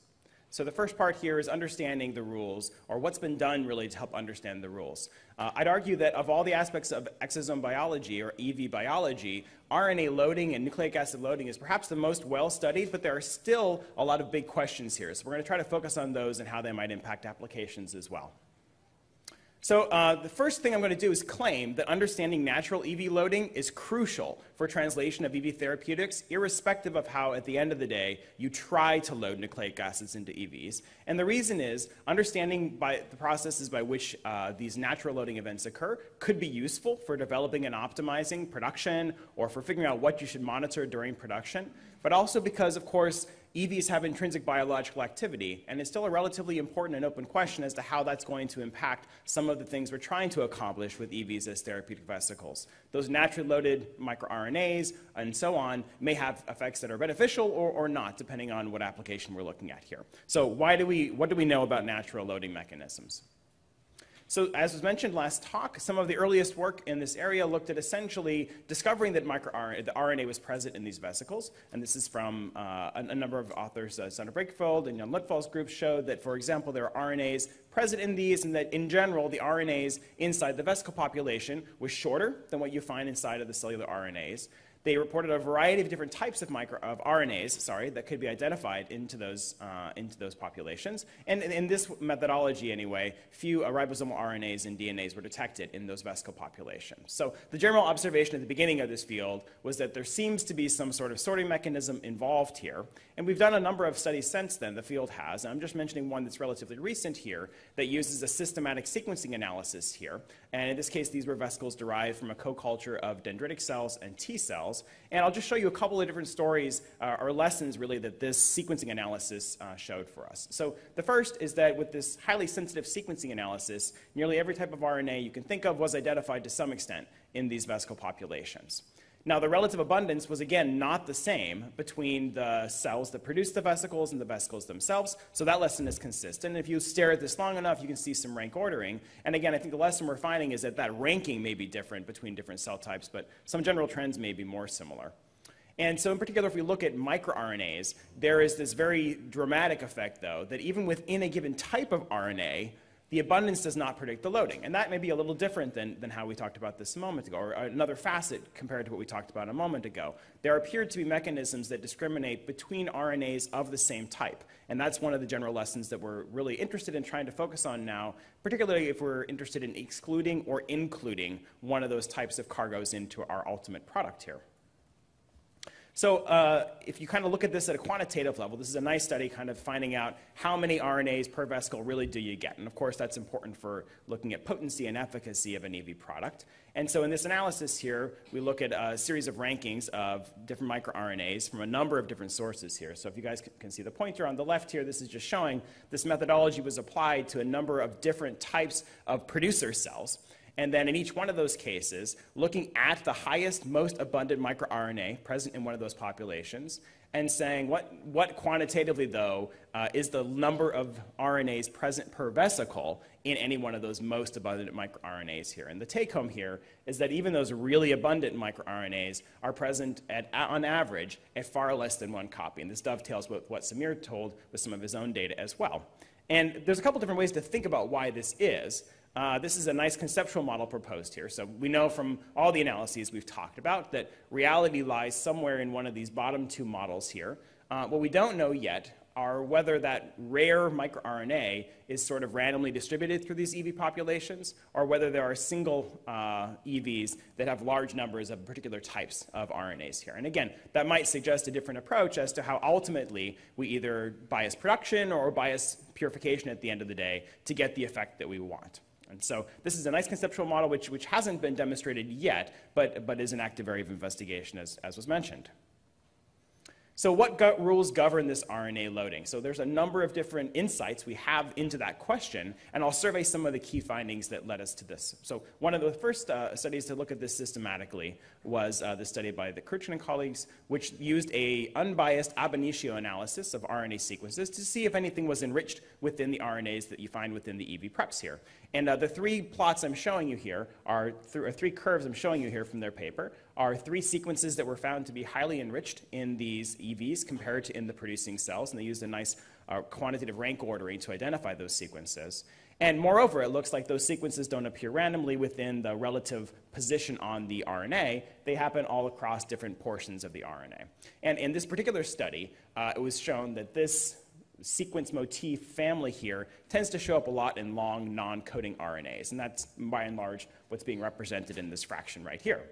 So the first part here is understanding the rules, or what's been done really to help understand the rules. Uh, I'd argue that of all the aspects of exosome biology or EV biology, RNA loading and nucleic acid loading is perhaps the most well studied, but there are still a lot of big questions here. So we're going to try to focus on those and how they might impact applications as well. So uh, the first thing I'm going to do is claim that understanding natural EV loading is crucial for translation of EV therapeutics, irrespective of how, at the end of the day, you try to load nucleic acids into EVs. And the reason is understanding by the processes by which uh, these natural loading events occur could be useful for developing and optimizing production or for figuring out what you should monitor during production, but also because, of course, EVs have intrinsic biological activity, and it's still a relatively important and open question as to how that's going to impact some of the things we're trying to accomplish with EVs as therapeutic vesicles. Those naturally loaded microRNAs and so on may have effects that are beneficial or, or not, depending on what application we're looking at here. So, why do we, what do we know about natural loading mechanisms? So, as was mentioned last talk, some of the earliest work in this area looked at essentially discovering that microRNA, the RNA was present in these vesicles. And this is from uh, a, a, number of authors, uh, Sandra Breakfeld and Jan Lutfall's group showed that, for example, there are RNAs present in these, and that in general, the RNAs inside the vesicle population was shorter than what you find inside of the cellular RNAs. They reported a variety of different types of, micro, of RNAs, sorry, that could be identified into those, uh, into those populations. And in, this methodology, anyway, few ribosomal RNAs and DNAs were detected in those vesicle populations. So the general observation at the beginning of this field was that there seems to be some sort of sorting mechanism involved here. And we've done a number of studies since then, the field has. And I'm just mentioning one that's relatively recent here that uses a systematic sequencing analysis here. And in this case, these were vesicles derived from a co-culture of dendritic cells and T cells. And I'll just show you a couple of different stories uh, or lessons, really, that this sequencing analysis uh, showed for us. So the first is that with this highly sensitive sequencing analysis, nearly every type of RNA you can think of was identified to some extent in these vesicle populations. Now, the relative abundance was again not the same between the cells that produce the vesicles and the vesicles themselves, so that lesson is consistent. If you stare at this long enough, you can see some rank ordering. And again, I think the lesson we're finding is that that ranking may be different between different cell types, but some general trends may be more similar. And so, in particular, if we look at microRNAs, there is this very dramatic effect, though, that even within a given type of RNA, the abundance does not predict the loading. And that may be a little different than, than how we talked about this a moment ago, or another facet compared to what we talked about a moment ago. There appear to be mechanisms that discriminate between RNAs of the same type. And that's one of the general lessons that we're really interested in trying to focus on now, particularly if we're interested in excluding or including one of those types of cargoes into our ultimate product here. So uh, if you kind of look at this at a quantitative level, this is a nice study kind of finding out how many RNAs per vesicle really do you get. And of course, that's important for looking at potency and efficacy of an EV product. And so in this analysis here, we look at a series of rankings of different microRNAs from a number of different sources here. So if you guys can see the pointer on the left here, this is just showing this methodology was applied to a number of different types of producer cells. And then in each one of those cases, looking at the highest, most abundant microRNA present in one of those populations and saying what, what quantitatively, though, uh, is the number of RNAs present per vesicle in any one of those most abundant microRNAs here. And the take home here is that even those really abundant microRNAs are present at, on average at far less than one copy. And this dovetails with what Samir told with some of his own data as well. And there's a couple different ways to think about why this is. Uh, this is a nice conceptual model proposed here. So we know from all the analyses we've talked about that reality lies somewhere in one of these bottom two models here. Uh, what we don't know yet are whether that rare microRNA is sort of randomly distributed through these EV populations or whether there are single uh, EVs that have large numbers of particular types of RNAs here. And again, that might suggest a different approach as to how ultimately we either bias production or bias purification at the end of the day to get the effect that we want. And so this is a nice conceptual model which, which hasn't been demonstrated yet, but, but is an active area of investigation as, as was mentioned. So what go rules govern this RNA loading? So there's a number of different insights we have into that question, and I'll survey some of the key findings that led us to this. So one of the first uh, studies to look at this systematically was uh, the study by the Kirchen and colleagues, which used a unbiased ab initio analysis of RNA sequences to see if anything was enriched within the RNAs that you find within the EV preps here. And uh, the three plots I'm showing you here are, th three curves I'm showing you here from their paper are three sequences that were found to be highly enriched in these EVs compared to in the producing cells. And they used a nice uh, quantitative rank ordering to identify those sequences. And moreover, it looks like those sequences don't appear randomly within the relative position on the RNA. They happen all across different portions of the RNA. And in this particular study, uh, it was shown that this sequence motif family here tends to show up a lot in long non-coding RNAs, and that's by and large what's being represented in this fraction right here.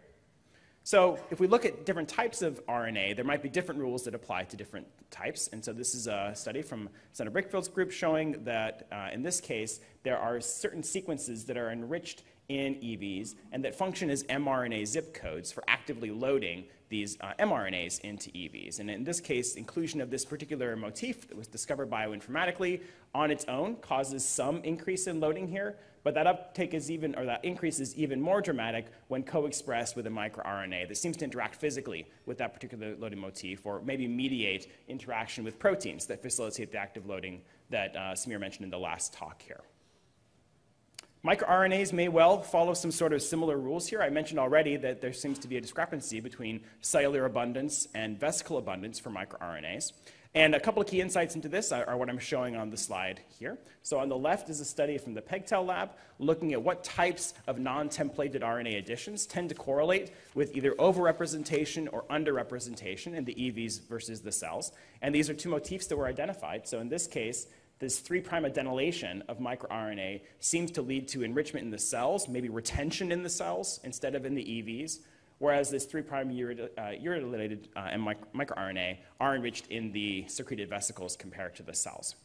So if we look at different types of RNA, there might be different rules that apply to different types. And so this is a study from Senator Brickfield's group showing that uh, in this case, there are certain sequences that are enriched in EVs and that function as mRNA zip codes for actively loading these uh, mRNAs into EVs. And in this case, inclusion of this particular motif that was discovered bioinformatically on its own causes some increase in loading here, but that uptake is even, or that increase is even more dramatic when co-expressed with a microRNA that seems to interact physically with that particular loading motif or maybe mediate interaction with proteins that facilitate the active loading that uh, Samir mentioned in the last talk here. MicroRNAs may well follow some sort of similar rules here. I mentioned already that there seems to be a discrepancy between cellular abundance and vesicle abundance for microRNAs. And a couple of key insights into this are, are, what I'm showing on the slide here. So on the left is a study from the PegTel lab looking at what types of non-templated RNA additions tend to correlate with either overrepresentation or underrepresentation in the EVs versus the cells. And these are two motifs that were identified. So in this case, this 3' adenylation of microRNA seems to lead to enrichment in the cells, maybe retention in the cells instead of in the EVs, whereas this 3' uridylated uh, uh, and microRNA are enriched in the secreted vesicles compared to the cells.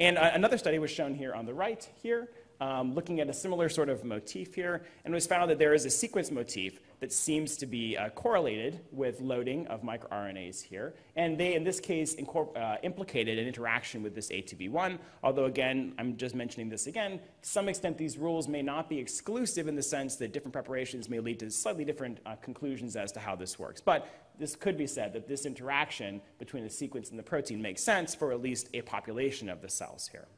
And uh, another study was shown here on the right here, um, looking at a similar sort of motif here, and it was found that there is a sequence motif that seems to be uh, correlated with loading of microRNAs here. And they, in this case, uh, implicated an interaction with this ATP1, although again, I'm just mentioning this again, to some extent these rules may not be exclusive in the sense that different preparations may lead to slightly different uh, conclusions as to how this works. But this could be said that this interaction between the sequence and the protein makes sense for at least a population of the cells here.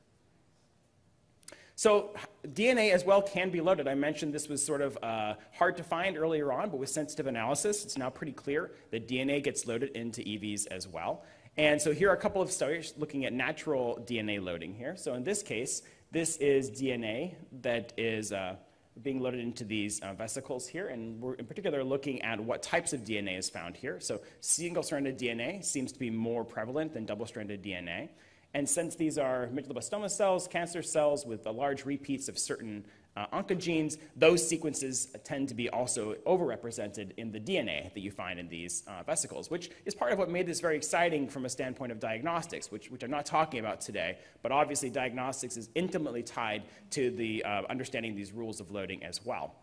So DNA as well can be loaded. I mentioned this was sort of uh, hard to find earlier on, but with sensitive analysis, it's now pretty clear that DNA gets loaded into EVs as well. And so here are a couple of studies looking at natural DNA loading here. So in this case, this is DNA that is uh, being loaded into these uh, vesicles here, and we're in particular looking at what types of DNA is found here. So single-stranded DNA seems to be more prevalent than double-stranded DNA. And since these are medulloblastoma cells, cancer cells with large repeats of certain uh, oncogenes, those sequences tend to be also overrepresented in the DNA that you find in these uh, vesicles, which is part of what made this very exciting from a standpoint of diagnostics, which, which I'm not talking about today. But obviously, diagnostics is intimately tied to the uh, understanding these rules of loading as well.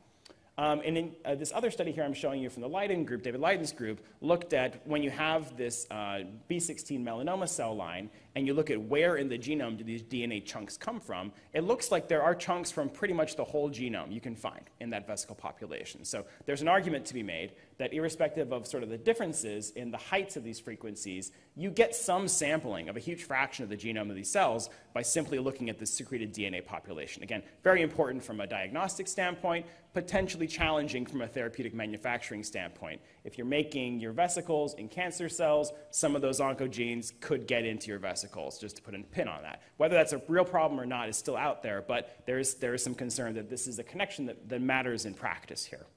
Um, and in uh, this other study here I'm showing you from the Leiden group, David Leiden's group, looked at when you have this uh, B16 melanoma cell line and you look at where in the genome do these DNA chunks come from, it looks like there are chunks from pretty much the whole genome you can find in that vesicle population. So there's an argument to be made that irrespective of sort of the differences in the heights of these frequencies, you get some sampling of a huge fraction of the genome of these cells by simply looking at the secreted DNA population. Again, very important from a diagnostic standpoint, potentially challenging from a therapeutic manufacturing standpoint. If you're making your vesicles in cancer cells, some of those oncogenes could get into your vesicles just to put a pin on that. Whether that's a real problem or not is still out there, but there's, there is some concern that this is a connection that, that matters in practice here.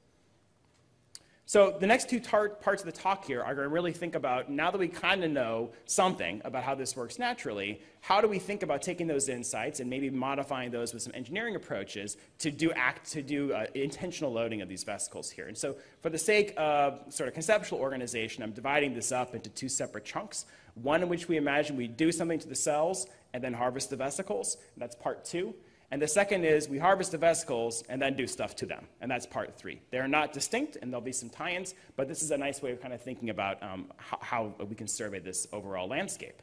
So the next two parts of the talk here are going to really think about, now that we kind of know something about how this works naturally, how do we think about taking those insights and maybe modifying those with some engineering approaches to do act to do uh, intentional loading of these vesicles here. And so for the sake of sort of conceptual organization, I'm dividing this up into two separate chunks. One in which we imagine we do something to the cells and then harvest the vesicles. that's part two. And the second is we harvest the vesicles and then do stuff to them. And that's part three. They're not distinct, and there'll be some tie ins, but this is a nice way of kind of thinking about um, how, how we can survey this overall landscape.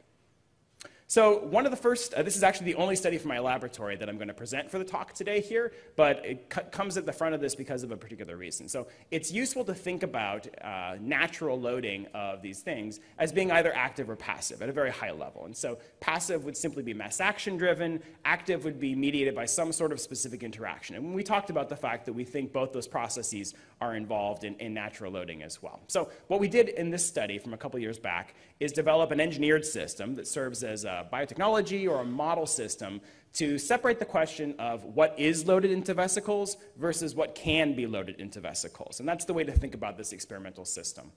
So one of the first, uh, this is actually the only study from my laboratory that I'm going to present for the talk today here, but it comes at the front of this because of a particular reason. So it's useful to think about uh, natural loading of these things as being either active or passive at a very high level. And so passive would simply be mass action driven, active would be mediated by some sort of specific interaction. And we talked about the fact that we think both those processes are involved in, in natural loading as well. So what we did in this study from a couple years back is develop an engineered system that serves as a biotechnology or a model system to separate the question of what is loaded into vesicles versus what can be loaded into vesicles. And that's the way to think about this experimental system.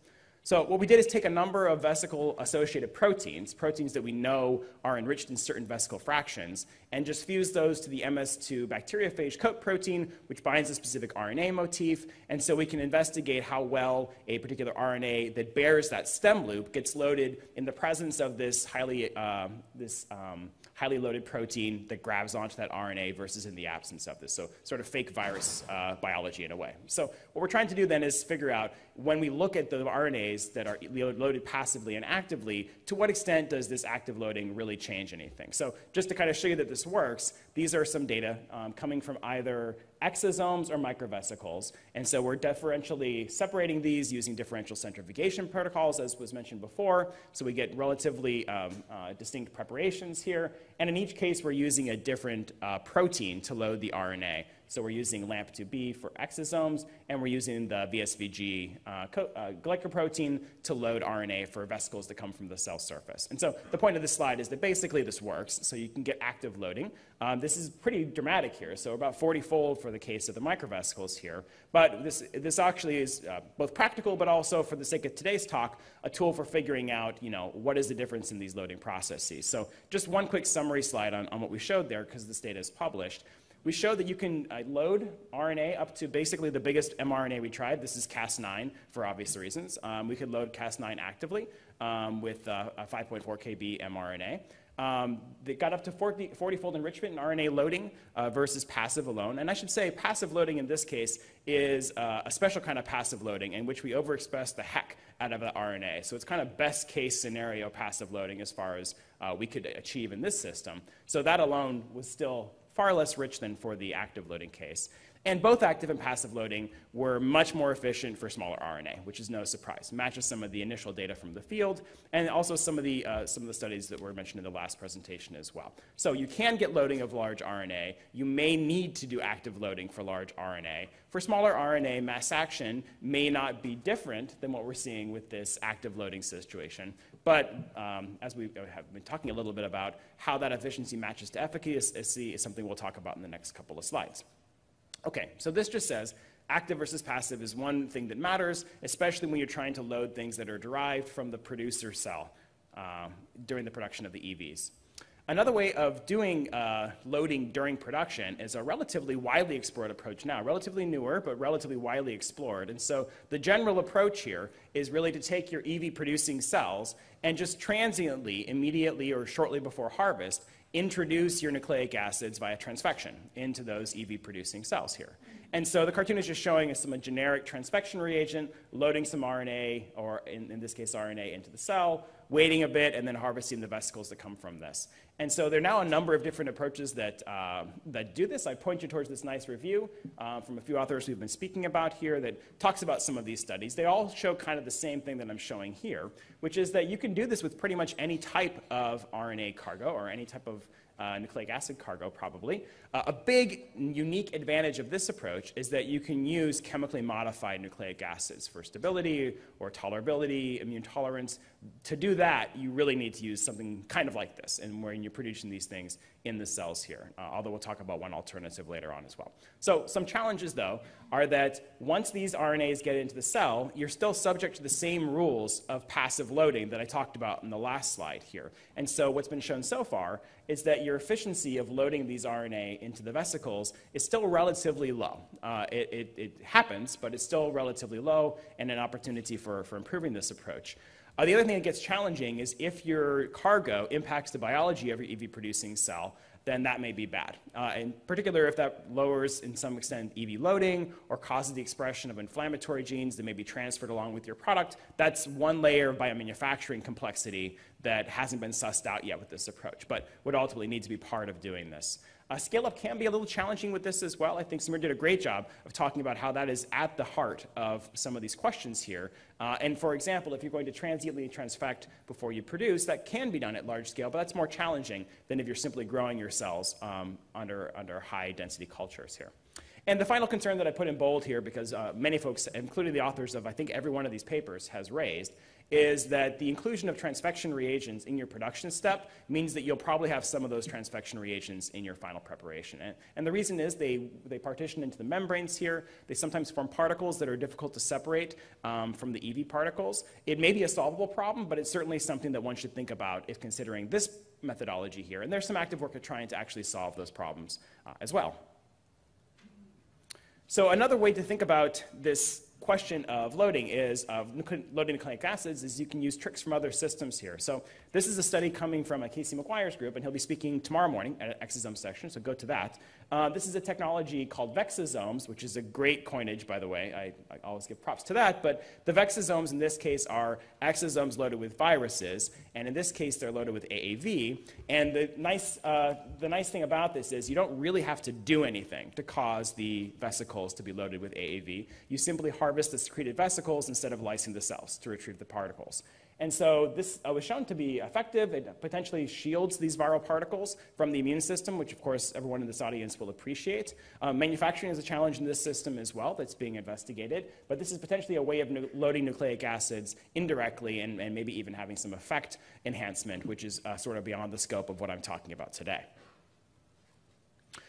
So what we did is take a number of vesicle-associated proteins, proteins that we know are enriched in certain vesicle fractions, and just fuse those to the MS2 bacteriophage coat protein, which binds a specific RNA motif. And so we can investigate how well a particular RNA that bears that stem loop gets loaded in the presence of this highly, uh, this, um, highly loaded protein that grabs onto that RNA versus in the absence of this. So sort of fake virus uh, biology in a way. So what we're trying to do then is figure out when we look at the RNAs that are loaded passively and actively, to what extent does this active loading really change anything? So just to kind of show you that this works, these are some data um, coming from either exosomes or microvesicles. And so we're differentially separating these using differential centrifugation protocols, as was mentioned before. So we get relatively um, uh, distinct preparations here. And in each case, we're using a different uh, protein to load the RNA So we're using LAMP2B for exosomes, and we're using the VSVG uh, co- uh, glycoprotein to load RNA for vesicles that come from the cell surface. And so the point of this slide is that basically this works, so you can get active loading. Um, this is pretty dramatic here, so about 40-fold for the case of the microvesicles here. But this, this actually is uh, both practical, but also, for the sake of today's talk, a tool for figuring out, you know, what is the difference in these loading processes. So just one quick summary slide on, on what we showed there, because this data is published. We showed that you can uh, load RNA up to basically the biggest mRNA we tried. This is Cas9 for obvious reasons. Um, we could load Cas9 actively um, with uh, a 5.4 kb mRNA. Um, they got up to 40, fold enrichment in RNA loading uh, versus passive alone. And I should say, passive loading in this case is uh, a special kind of passive loading in which we overexpress the heck out of the RNA. So it's kind of best case scenario passive loading as far as uh, we could achieve in this system. So that alone was still far less rich than for the active loading case. And both active and passive loading were much more efficient for smaller RNA, which is no surprise. Matches some of the initial data from the field, and also some of the uh, some of the studies that were mentioned in the last presentation as well. So you can get loading of large RNA. You may need to do active loading for large RNA. For smaller RNA, mass action may not be different than what we're seeing with this active loading situation. But um, as we have been talking a little bit about, how that efficiency matches to efficacy is something we'll talk about in the next couple of slides. Okay, so this just says active versus passive is one thing that matters, especially when you're trying to load things that are derived from the producer cell uh, during the production of the EVs. Another way of doing uh, loading during production is a relatively widely explored approach now, relatively newer, but relatively widely explored. And so the general approach here is really to take your EV producing cells and just transiently, immediately or shortly before harvest, introduce your nucleic acids via transfection into those EV producing cells here. And so the cartoon is just showing us some generic transfection reagent, loading some RNA, or in, in this case RNA, into the cell, waiting a bit, and then harvesting the vesicles that come from this. And so there are now a number of different approaches that, uh, that do this. I point you towards this nice review uh, from a few authors we've been speaking about here that talks about some of these studies. They all show kind of the same thing that I'm showing here, which is that you can do this with pretty much any type of RNA cargo or any type of uh, nucleic acid cargo, probably. Uh, a big unique advantage of this approach is that you can use chemically modified nucleic acids for stability or tolerability, immune tolerance. To do that, you really need to use something kind of like this, and where you're producing these things in the cells here, uh, although we'll talk about one alternative later on as well. So some challenges, though, are that once these RNAs get into the cell, you're still subject to the same rules of passive loading that I talked about in the last slide here. And so what's been shown so far is that your efficiency of loading these RNA into the vesicles is still relatively low. Uh, it, it, it, happens, but it's still relatively low and an opportunity for, for improving this approach. Uh, the other thing that gets challenging is if your cargo impacts the biology of your EV producing cell, then that may be bad. Uh, in particular, if that lowers, in some extent, EV loading or causes the expression of inflammatory genes that may be transferred along with your product, that's one layer of biomanufacturing complexity that hasn't been sussed out yet with this approach, but would ultimately need to be part of doing this. Uh, scale up can be a little challenging with this as well. I think Samir did a great job of talking about how that is at the heart of some of these questions here. Uh, and for example, if you're going to transiently transfect before you produce, that can be done at large scale, but that's more challenging than if you're simply growing your cells um, under, under high density cultures here. And the final concern that I put in bold here, because uh, many folks, including the authors of I think every one of these papers, has raised, is that the inclusion of transfection reagents in your production step means that you'll probably have some of those transfection reagents in your final preparation. And, and, the reason is they, they partition into the membranes here. They sometimes form particles that are difficult to separate um, from the EV particles. It may be a solvable problem, but it's certainly something that one should think about if considering this methodology here. And there's some active work at trying to actually solve those problems uh, as well. So another way to think about this question of loading is of loading nucleic acids is you can use tricks from other systems here. So this is a study coming from a Casey McGuire's group, and he'll be speaking tomorrow morning at an exosome section, so go to that. Uh, this is a technology called vexosomes, which is a great coinage, by the way. I, I, always give props to that. But the vexosomes in this case are exosomes loaded with viruses, and in this case, they're loaded with AAV. And the nice, uh, the nice thing about this is you don't really have to do anything to cause the vesicles to be loaded with AAV. You simply harvest the secreted vesicles instead of lysing the cells to retrieve the particles. And so this uh, was shown to be effective. It potentially shields these viral particles from the immune system, which of course everyone in this audience will appreciate. Um, manufacturing is a challenge in this system as well that's being investigated, but this is potentially a way of loading nucleic acids indirectly and, and, maybe even having some effect enhancement, which is uh, sort of beyond the scope of what I'm talking about today.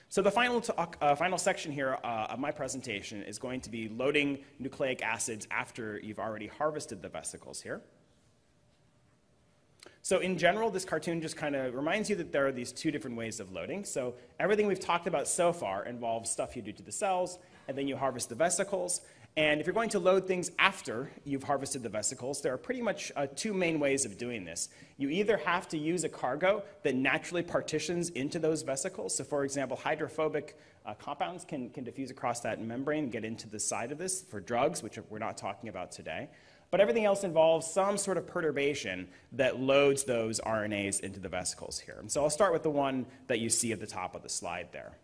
So the final, talk, uh, final section here uh, of my presentation is going to be loading nucleic acids after you've already harvested the vesicles here. So in general, this cartoon just kind of reminds you that there are these two different ways of loading. So everything we've talked about so far involves stuff you do to the cells, and then you harvest the vesicles. And if you're going to load things after you've harvested the vesicles, there are pretty much uh, two main ways of doing this. You either have to use a cargo that naturally partitions into those vesicles. So, for example, hydrophobic uh, compounds can, can diffuse across that membrane and get into the side of this for drugs, which we're not talking about today. But everything else involves some sort of perturbation that loads those RNAs into the vesicles here. And so I'll start with the one that you see at the top of the slide there.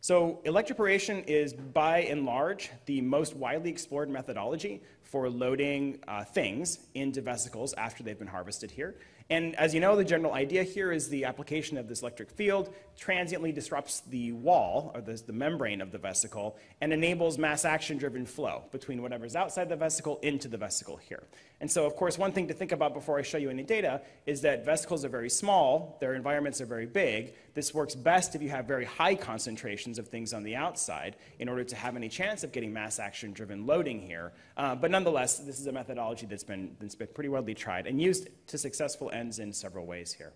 So electroporation is, by and large, the most widely explored methodology for loading uh, things into vesicles after they've been harvested here. And as you know, the general idea here is the application of this electric field transiently disrupts the wall, or the, the membrane of the vesicle, and enables mass action driven flow between whatever's outside the vesicle into the vesicle here. And so, of course, one thing to think about before I show you any data is that vesicles are very small, their environments are very big. This works best if you have very high concentrations of things on the outside in order to have any chance of getting mass action driven loading here. Uh, but nonetheless, this is a methodology that's been, that's been pretty widely tried and used to successful ends in several ways here.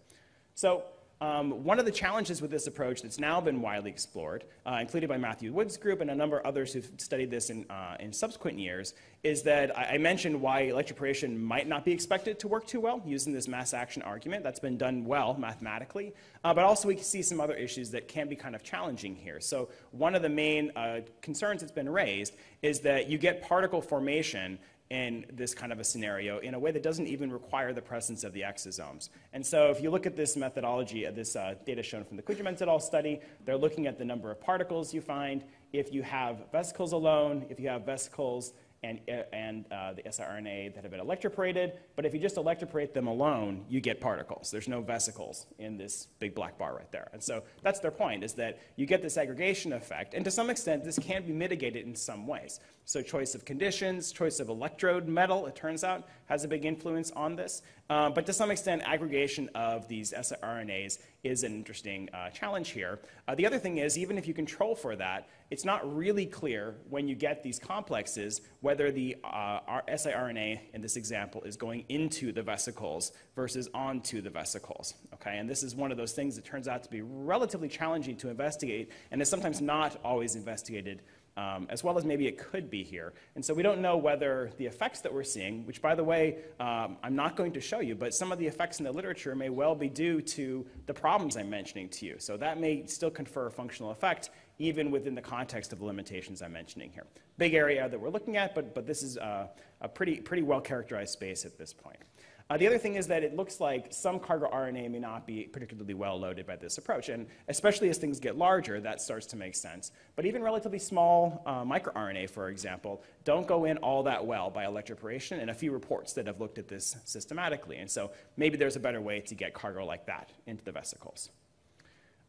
So, um, one of the challenges with this approach that's now been widely explored, uh, included by Matthew Wood's group and a number of others who've studied this in, uh, in subsequent years, is that I, I, mentioned why electroporation might not be expected to work too well using this mass action argument. That's been done well mathematically. Uh, but also, we can see some other issues that can be kind of challenging here. So, one of the main uh, concerns that's been raised is that you get particle formation in this kind of a scenario in a way that doesn't even require the presence of the exosomes. And so if you look at this methodology, uh, this uh, data shown from the Kujimans et al. study, they're looking at the number of particles you find. If you have vesicles alone, if you have vesicles and, and uh, the siRNA that have been electroporated. But if you just electroporate them alone, you get particles. There's no vesicles in this big black bar right there. And so that's their point, is that you get this aggregation effect. And to some extent, this can be mitigated in some ways. So choice of conditions, choice of electrode metal, it turns out, has a big influence on this. Uh, but to some extent, aggregation of these siRNAs is an interesting uh, challenge here. Uh, the other thing is, even if you control for that, it's not really clear when you get these complexes whether the uh, siRNA in this example is going into the vesicles versus onto the vesicles. Okay, and this is one of those things that turns out to be relatively challenging to investigate and is sometimes not always investigated um, as well as maybe it could be here. And so we don't know whether the effects that we're seeing, which by the way, um, I'm not going to show you, but some of the effects in the literature may well be due to the problems I'm mentioning to you. So that may still confer a functional effect even within the context of the limitations I'm mentioning here. Big area that we're looking at, but, but this is a, a pretty, pretty well characterized space at this point. Uh, the other thing is that it looks like some cargo RNA may not be particularly well loaded by this approach, and especially as things get larger, that starts to make sense. But even relatively small uh, microRNA, for example, don't go in all that well by electroporation, and a few reports that have looked at this systematically. And so maybe there's a better way to get cargo like that into the vesicles.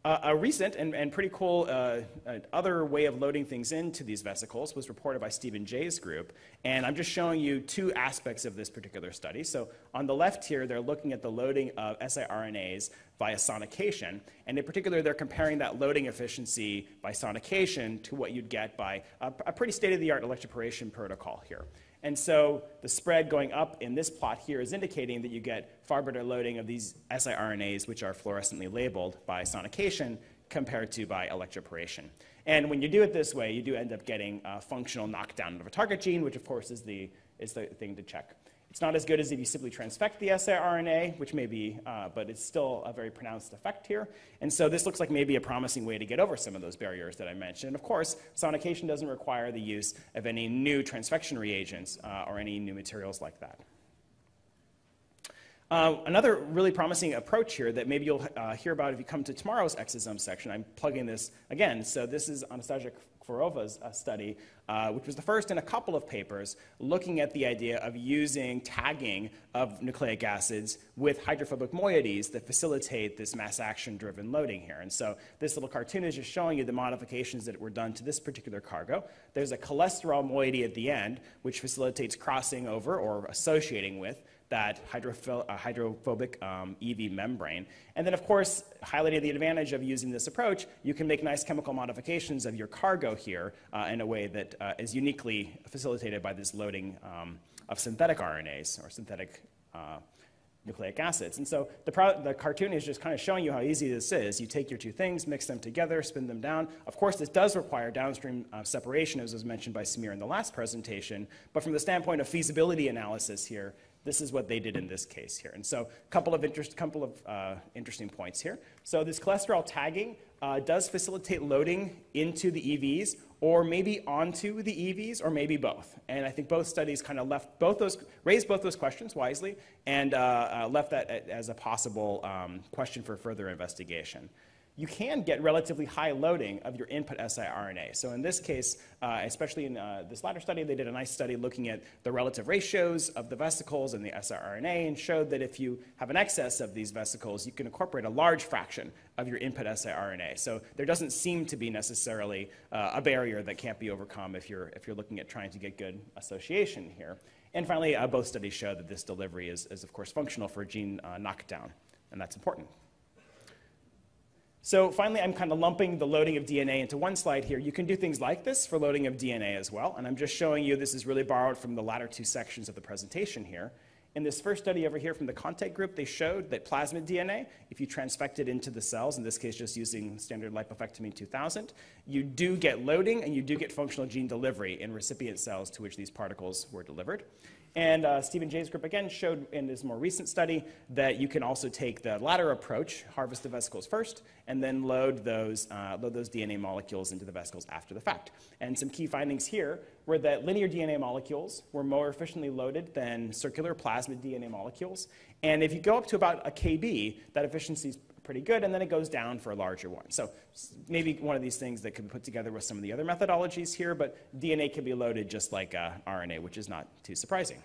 Uh, a recent and, and pretty cool uh, uh, other way of loading things into these vesicles was reported by Stephen Jay's group. And I'm just showing you two aspects of this particular study. So on the left here, they're looking at the loading of siRNAs via sonication. And in particular, they're comparing that loading efficiency by sonication to what you'd get by a, a pretty state-of-the-art electroporation protocol here. And so the spread going up in this plot here is indicating that you get far better loading of these siRNAs, which are fluorescently labeled by sonication, compared to by electroporation. And when you do it this way, you do end up getting a functional knockdown of a target gene, which of course is the, is the thing to check. It's not as good as if you simply transfect the siRNA, which may be, uh, but it's still a very pronounced effect here. And so this looks like maybe a promising way to get over some of those barriers that I mentioned. And of course, sonication doesn't require the use of any new transfection reagents uh, or any new materials like that. Uh, another really promising approach here that maybe you'll uh, hear about if you come to tomorrow's exosome section, I'm plugging this again. So this is Anastasia Kforova's uh, study, uh, which was the first in a couple of papers looking at the idea of using tagging of nucleic acids with hydrophobic moieties that facilitate this mass action driven loading here. And so this little cartoon is just showing you the modifications that were done to this particular cargo. There's a cholesterol moiety at the end, which facilitates crossing over or associating with that uh, hydrophobic um, EV membrane. And then, of course, highlighting the advantage of using this approach, you can make nice chemical modifications of your cargo here uh, in a way that uh, is uniquely facilitated by this loading um, of synthetic RNAs or synthetic uh, nucleic acids. And so the, the, cartoon is just kind of showing you how easy this is. You take your two things, mix them together, spin them down. Of course, this does require downstream uh, separation, as was mentioned by Samir in the last presentation. But from the standpoint of feasibility analysis here, this is what they did in this case here. And so a couple of, interest, couple of uh, interesting points here. So this cholesterol tagging uh, does facilitate loading into the EVs or maybe onto the EVs or maybe both. And I think both studies kind of left both those, raised both those questions wisely and uh, uh left that as a possible um, question for further investigation you can get relatively high loading of your input siRNA. So in this case, uh, especially in uh, this latter study, they did a nice study looking at the relative ratios of the vesicles and the siRNA and showed that if you have an excess of these vesicles, you can incorporate a large fraction of your input siRNA. So there doesn't seem to be necessarily uh, a barrier that can't be overcome if you're, if you're looking at trying to get good association here. And finally, uh, both studies show that this delivery is, is of course, functional for gene uh, knockdown, and that's important. So finally, I'm kind of lumping the loading of DNA into one slide here. You can do things like this for loading of DNA as well, and I'm just showing you this is really borrowed from the latter two sections of the presentation here. In this first study over here from the Contact group, they showed that plasmid DNA, if you transfect it into the cells, in this case just using standard lipofectamine 2000, you do get loading and you do get functional gene delivery in recipient cells to which these particles were delivered. And uh, Stephen Jay's group again showed in this more recent study that you can also take the latter approach, harvest the vesicles first, and then load those, uh, load those DNA molecules into the vesicles after the fact. And some key findings here were that linear DNA molecules were more efficiently loaded than circular plasmid DNA molecules. And if you go up to about a kb, that efficiency is pretty good, and then it goes down for a larger one. So maybe one of these things that can be put together with some of the other methodologies here, but DNA can be loaded just like uh, RNA, which is not too surprising.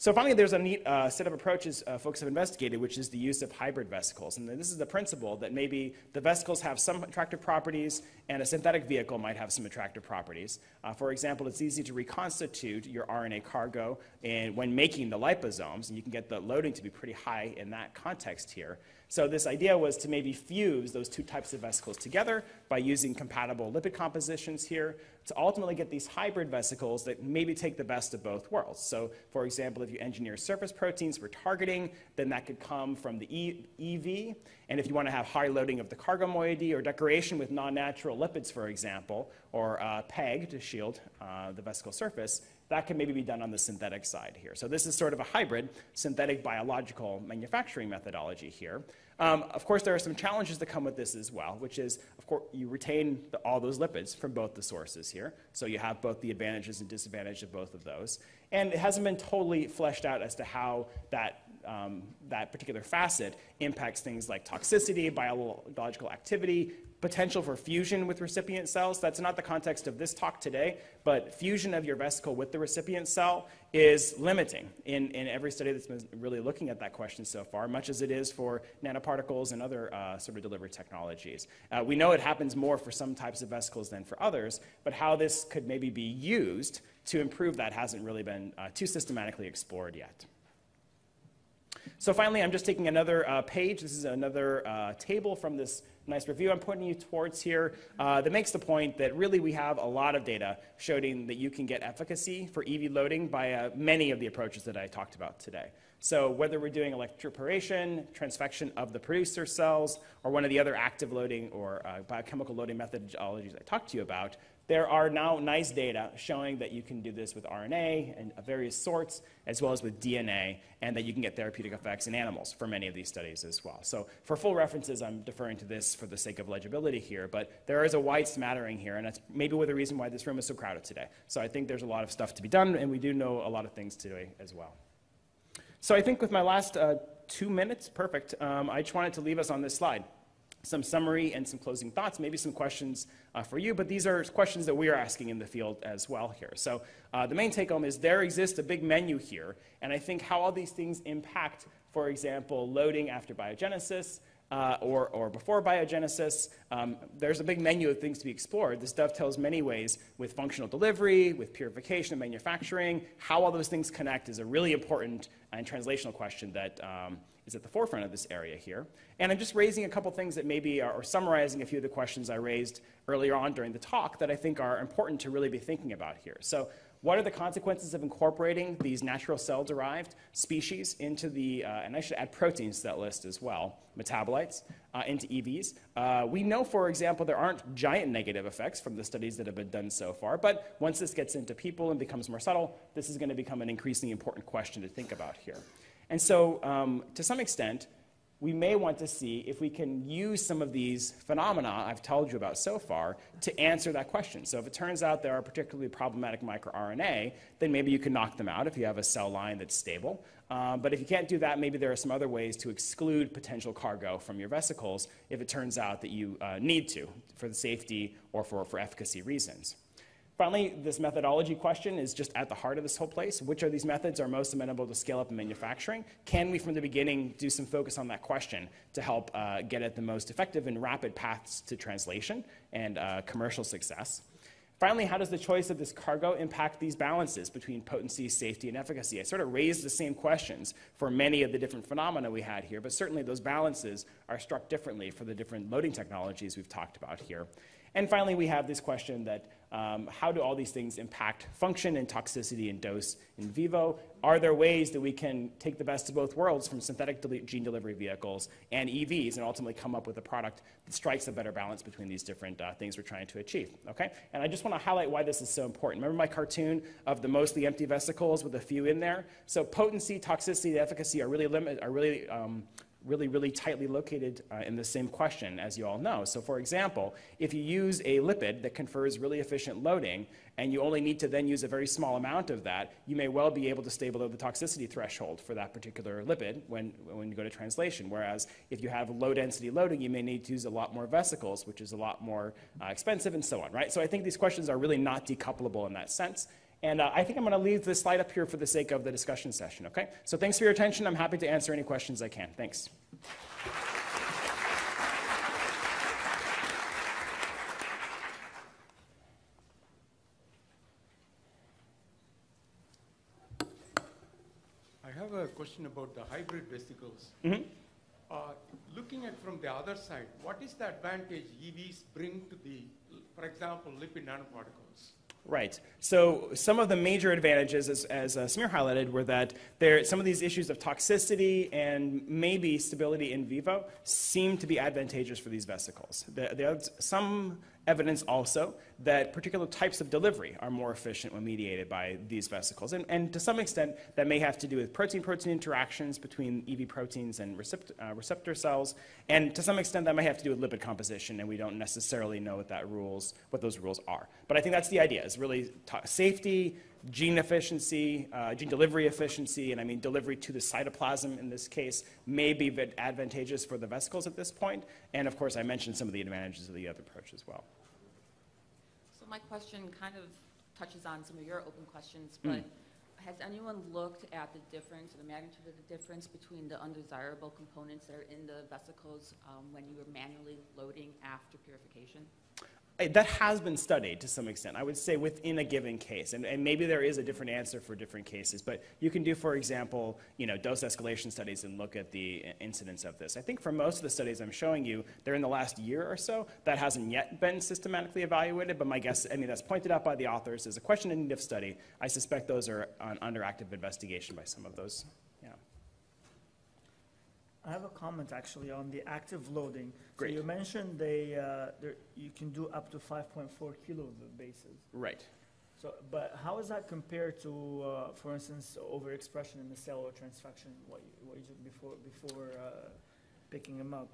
So finally, there's a neat uh, set of approaches uh, folks have investigated, which is the use of hybrid vesicles. And this is the principle that maybe the vesicles have some attractive properties and a synthetic vehicle might have some attractive properties. Uh, for example, it's easy to reconstitute your RNA cargo in, when making the liposomes, and you can get the loading to be pretty high in that context here. So this idea was to maybe fuse those two types of vesicles together by using compatible lipid compositions here to ultimately get these hybrid vesicles that maybe take the best of both worlds. So for example, if you engineer surface proteins for targeting, then that could come from the EV. And if you want to have high loading of the cargo moiety or decoration with non-natural lipids, for example, or uh, PEG to shield uh, the vesicle surface, that can maybe be done on the synthetic side here. So this is sort of a hybrid synthetic biological manufacturing methodology here. Um, of course, there are some challenges that come with this as well, which is, of course, you retain the, all those lipids from both the sources here. So you have both the advantages and disadvantages of both of those. And it hasn't been totally fleshed out as to how that, um, that particular facet impacts things like toxicity, biological activity, potential for fusion with recipient cells. That's not the context of this talk today, but fusion of your vesicle with the recipient cell is limiting in, in every study that's been really looking at that question so far, much as it is for nanoparticles and other uh, sort of delivery technologies. Uh, we know it happens more for some types of vesicles than for others, but how this could maybe be used to improve that hasn't really been uh, too systematically explored yet. So finally, I'm just taking another uh, page. This is another uh, table from this nice review I'm pointing you towards here uh, that makes the point that really we have a lot of data showing that you can get efficacy for EV loading by uh, many of the approaches that I talked about today. So whether we're doing electroporation, transfection of the producer cells, or one of the other active loading or uh, biochemical loading methodologies I talked to you about, there are now nice data showing that you can do this with RNA and various sorts, as well as with DNA, and that you can get therapeutic effects in animals for many of these studies as well. So for full references, I'm deferring to this for the sake of legibility here, but there is a wide smattering here, and that's maybe with the reason why this room is so crowded today. So I think there's a lot of stuff to be done, and we do know a lot of things today as well. So I think with my last uh, two minutes, perfect, um, I just wanted to leave us on this slide. Some summary and some closing thoughts, maybe some questions uh, for you, but these are questions that we are asking in the field as well here. So uh, the main take home is there exists a big menu here, and I think how all these things impact, for example, loading after biogenesis, uh, or, or before biogenesis. Um, there's a big menu of things to be explored. This dovetails many ways with functional delivery, with purification and manufacturing. How all those things connect is a really important and translational question that um, is at the forefront of this area here. And I'm just raising a couple things that maybe are, or summarizing a few of the questions I raised earlier on during the talk that I think are important to really be thinking about here. So what are the consequences of incorporating these natural cell-derived species into the, uh, and I should add proteins to that list as well, metabolites, uh, into EVs? Uh, we know, for example, there aren't giant negative effects from the studies that have been done so far, but once this gets into people and becomes more subtle, this is going to become an increasingly important question to think about here. And so, um, to some extent, we may want to see if we can use some of these phenomena I've told you about so far to answer that question. So if it turns out there are particularly problematic microRNA, then maybe you can knock them out if you have a cell line that's stable. Uh, but if you can't do that, maybe there are some other ways to exclude potential cargo from your vesicles if it turns out that you uh, need to for the safety or for, for efficacy reasons. Finally, this methodology question is just at the heart of this whole place. Which of these methods are most amenable to scale up in manufacturing? Can we, from the beginning, do some focus on that question to help uh, get at the most effective and rapid paths to translation and uh, commercial success? Finally, how does the choice of this cargo impact these balances between potency, safety, and efficacy? I sort of raised the same questions for many of the different phenomena we had here, but certainly those balances are struck differently for the different loading technologies we've talked about here. And finally, we have this question that um, how do all these things impact function and toxicity and dose in vivo? Are there ways that we can take the best of both worlds from synthetic deli gene delivery vehicles and EVs and ultimately come up with a product that strikes a better balance between these different uh, things we're trying to achieve? Okay? And I just want to highlight why this is so important. Remember my cartoon of the mostly empty vesicles with a few in there? So potency, toxicity, efficacy are really, limit, are really um, really, really tightly located uh, in the same question, as you all know. So, for example, if you use a lipid that confers really efficient loading, and you only need to then use a very small amount of that, you may well be able to stay below the toxicity threshold for that particular lipid when, when you go to translation. Whereas if you have low density loading, you may need to use a lot more vesicles, which is a lot more uh, expensive, and so on, right? So, I think these questions are really not decouplable in that sense. And uh, I think I'm going to leave this slide up here for the sake of the discussion session, okay? So thanks for your attention. I'm happy to answer any questions I can. Thanks. I have a question about the hybrid vesicles. Mhm. Uh, looking at from the other side, what is the advantage EVs bring to the, for example, lipid nanoparticles? Right. So some of the major advantages, as, as uh, Samir highlighted, were that there, some of these issues of toxicity and maybe stability in vivo seem to be advantageous for these vesicles. There, there's some evidence also that particular types of delivery are more efficient when mediated by these vesicles. And, and to some extent, that may have to do with protein-protein interactions between EV proteins and recept, uh, receptor cells. And to some extent, that may have to do with lipid composition, and we don't necessarily know what, that rules, what those rules are. But I think that's the idea, is really safety, gene efficiency, uh, gene delivery efficiency, and I mean delivery to the cytoplasm in this case, may be advantageous for the vesicles at this point. And of course, I mentioned some of the advantages of the other approach as well. So my question kind of touches on some of your open questions, but mm. has anyone looked at the difference, or the magnitude of the difference between the undesirable components that are in the vesicles um, when you were manually loading after purification? That has been studied to some extent, I would say within a given case. And, and, maybe there is a different answer for different cases. But you can do, for example, you know, dose escalation studies and look at the incidence of this. I think for most of the studies I'm showing you, they're in the last year or so. That hasn't yet been systematically evaluated. But my guess, I mean, that's pointed out by the authors as a question in need of study. I suspect those are on, under active investigation by some of those. I have a comment actually on the active loading. Great. So you mentioned they, uh, you can do up to 5.4 kilo bases. Right. So, but how is that compared to, uh, for instance, overexpression in the cell or transfection, what you, what you did before, before uh, picking them up?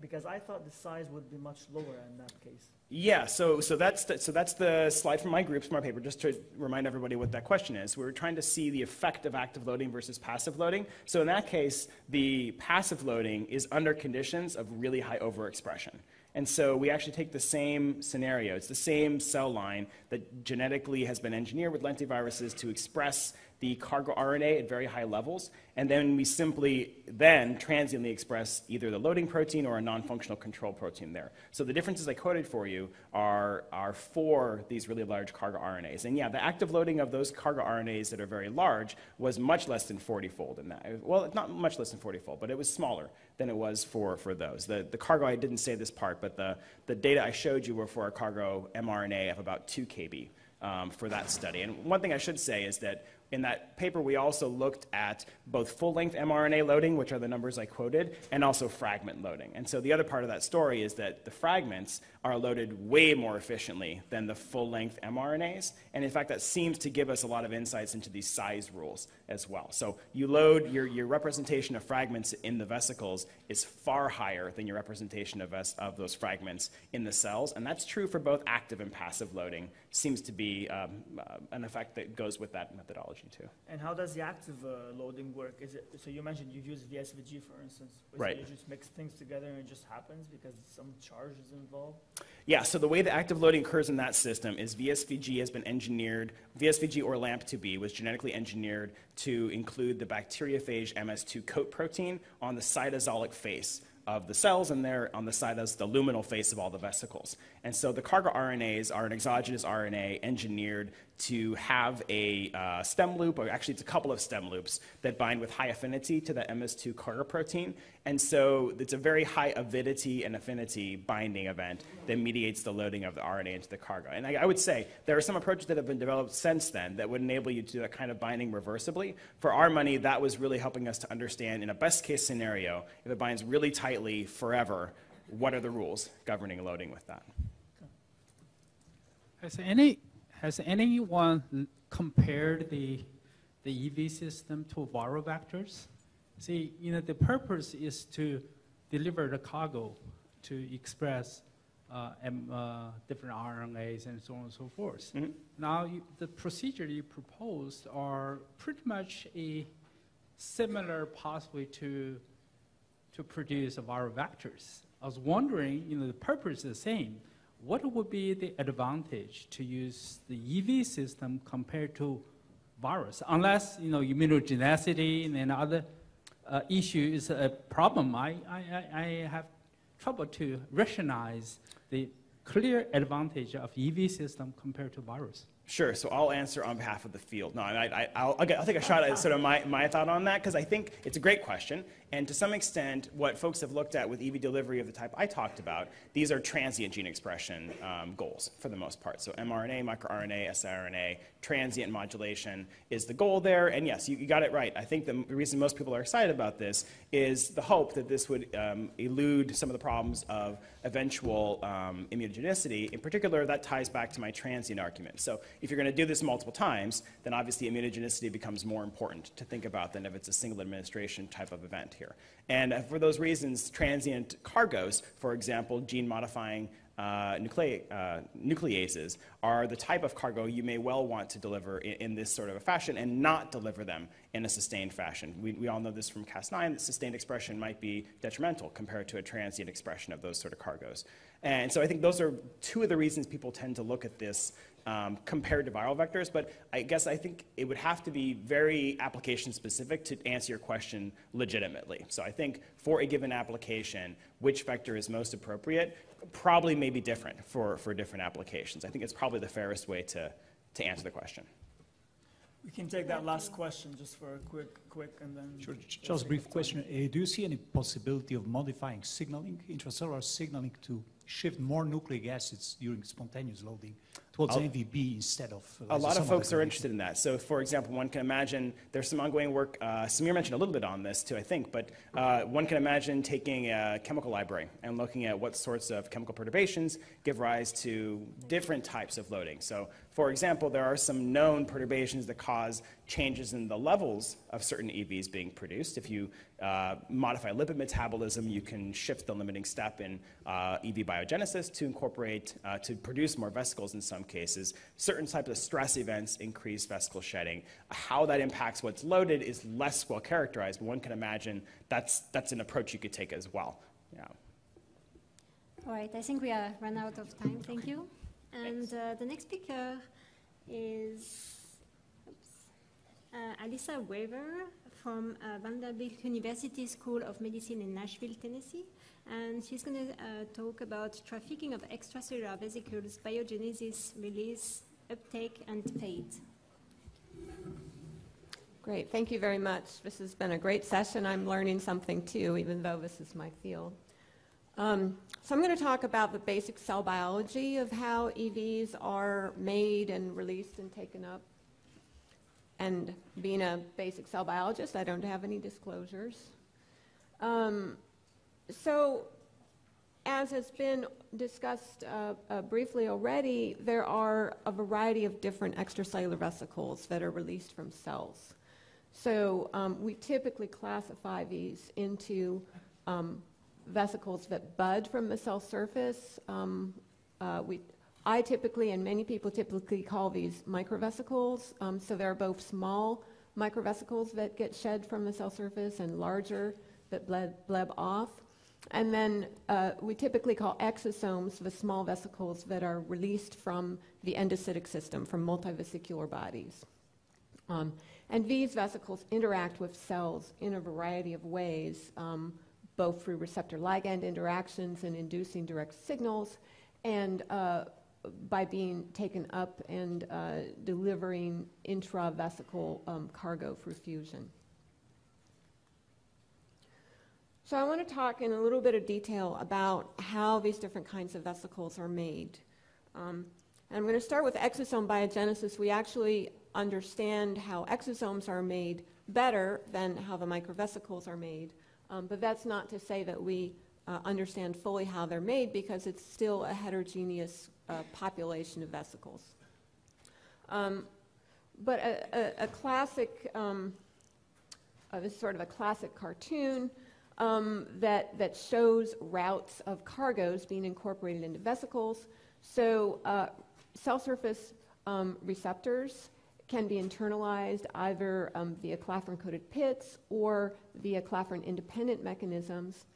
Because I thought the size would be much lower in that case. Yeah, so, so, that's the, so that's the slide from my group, from our paper, just to remind everybody what that question is. We were trying to see the effect of active loading versus passive loading. So in that case, the passive loading is under conditions of really high overexpression. And so we actually take the same scenario. It's the same cell line that genetically has been engineered with lentiviruses to express the cargo RNA at very high levels, and then we simply then transiently express either the loading protein or a non-functional control protein there. So the differences I quoted for you are, are for these really large cargo RNAs. And yeah, the active loading of those cargo RNAs that are very large was much less than 40-fold in that. Well, not much less than 40-fold, but it was smaller than it was for, for those. The, the cargo, I didn't say this part, but the, the data I showed you were for a cargo mRNA of about 2 kb. Um, for that study. And one thing I should say is that in that paper, we also looked at both full-length mRNA loading, which are the numbers I quoted, and also fragment loading. And so the other part of that story is that the fragments are loaded way more efficiently than the full-length mRNAs. And in fact, that seems to give us a lot of insights into these size rules as well. So you load, your, your representation of fragments in the vesicles is far higher than your representation of, of those fragments in the cells. And that's true for both active and passive loading. Seems to be um, uh, an effect that goes with that methodology too. And how does the active uh, loading work? Is it, so you mentioned you use VSVG, for instance. Right. You just mix things together and it just happens because some charge is involved? Yeah, so the way the active loading occurs in that system is VSVG has been engineered, VSVG or LAMP2B was genetically engineered to include the bacteriophage MS2 coat protein on the cytosolic face of the cells and they're on the side the luminal face of all the vesicles. And so the cargo RNAs are an exogenous RNA engineered to have a uh, stem loop, or actually it's a couple of stem loops that bind with high affinity to the MS2 cargo protein. And so it's a very high avidity and affinity binding event that mediates the loading of the RNA into the cargo. And I, I would say there are some approaches that have been developed since then that would enable you to do that kind of binding reversibly. For our money, that was really helping us to understand in a best case scenario, if it binds really tightly forever, what are the rules governing loading with that? Has any has anyone compared the the EV system to viral vectors? See, you know, the purpose is to deliver the cargo to express uh, uh, different RNAs and so on and so forth. Mm-hmm. Now, you, the procedure you proposed are pretty much a similar pathway to to produce viral vectors. I was wondering, you know, the purpose is the same what would be the advantage to use the EV system compared to virus? Unless, you know, immunogenicity and other uh, issue is a problem, I, I, I have trouble to rationalize the clear advantage of EV system compared to virus. Sure. So I'll answer on behalf of the field. No, I, will I'll take a shot at sort of my, my thought on that because I think it's a great question. And to some extent, what folks have looked at with EV delivery of the type I talked about, these are transient gene expression um, goals for the most part. So mRNA, microRNA, siRNA, transient modulation is the goal there. And yes, you, you got it right. I think the reason most people are excited about this is the hope that this would um, elude some of the problems of eventual um, immunogenicity. In particular, that ties back to my transient argument. So if you're going to do this multiple times, then obviously immunogenicity becomes more important to think about than if it's a single administration type of event here. And uh, for those reasons, transient cargos, for example, gene modifying uh, uh, nucleases are the type of cargo you may well want to deliver in, in, this sort of a fashion and not deliver them in a sustained fashion. We, we all know this from Cas9 that sustained expression might be detrimental compared to a transient expression of those sort of cargoes. And so I think those are two of the reasons people tend to look at this um, compared to viral vectors, but I guess I think it would have to be very application specific to answer your question legitimately. So I think for a given application, which vector is most appropriate probably may be different for, for different applications. I think it's probably the fairest way to, to answer the question. We can take that last question just for a quick, quick, and then. Sure. Just a brief question. Uh, do you see any possibility of modifying signaling, intracellular signaling, to shift more nucleic acids during spontaneous loading towards I'll- instead of. uh, a lot of folks are interested in that. So, for example, one can imagine there's some ongoing work. Uh, Samir mentioned a little bit on this too, I think, but uh, one can imagine taking a chemical library and looking at what sorts of chemical perturbations give rise to different types of loading. So, for example, there are some known perturbations that cause changes in the levels of certain EVs being produced. If you uh, modify lipid metabolism, you can shift the limiting step in uh, EV biogenesis to incorporate, uh, to produce more vesicles in some cases. Certain types of stress events increase vesicle shedding. How that impacts what's loaded is less well characterized, but one can imagine that's, that's an approach you could take as well. Yeah. All right, I think we are run out of time. Thank you. And uh, the next speaker is uh, Alyssa Weaver from uh, Vanderbilt University School of Medicine in Nashville, Tennessee. And she's going to uh, talk about trafficking of extracellular vesicles, biogenesis, release, uptake, and fate. Great, thank you very much. This has been a great session. I'm learning something too, even though this is my field. Um, so I'm going to talk about the basic cell biology of how EVs are made and released and taken up. And being a basic cell biologist, I don't have any disclosures. Um, so, as has been discussed uh, uh, briefly already, there are a variety of different extracellular vesicles that are released from cells. So um, we typically classify these into um, vesicles that bud from the cell surface. Um, uh, we, I typically, and many people typically call these microvesicles. Um, so there are both small microvesicles that get shed from the cell surface and larger that bleb, bleb off. And then uh, we typically call exosomes the small vesicles that are released from the endocytic system, from multivesicular bodies. Um, and these vesicles interact with cells in a variety of ways, um, both through receptor ligand interactions and inducing direct signals, and uh, by being taken up and uh, delivering intravesical um, cargo through fusion. So I want to talk in a little bit of detail about how these different kinds of vesicles are made. Um, and I'm going to start with exosome biogenesis. We actually understand how exosomes are made better than how the microvesicles are made. Um, but that's not to say that we uh, understand fully how they're made because it's still a heterogeneous uh, population of vesicles. Um, but a, a, a classic, um, uh, this is sort of a classic cartoon um, that, that shows routes of cargoes being incorporated into vesicles. So uh, cell surface um, receptors can be internalized either um, via clathrin-coated pits or via clathrin-independent mechanisms.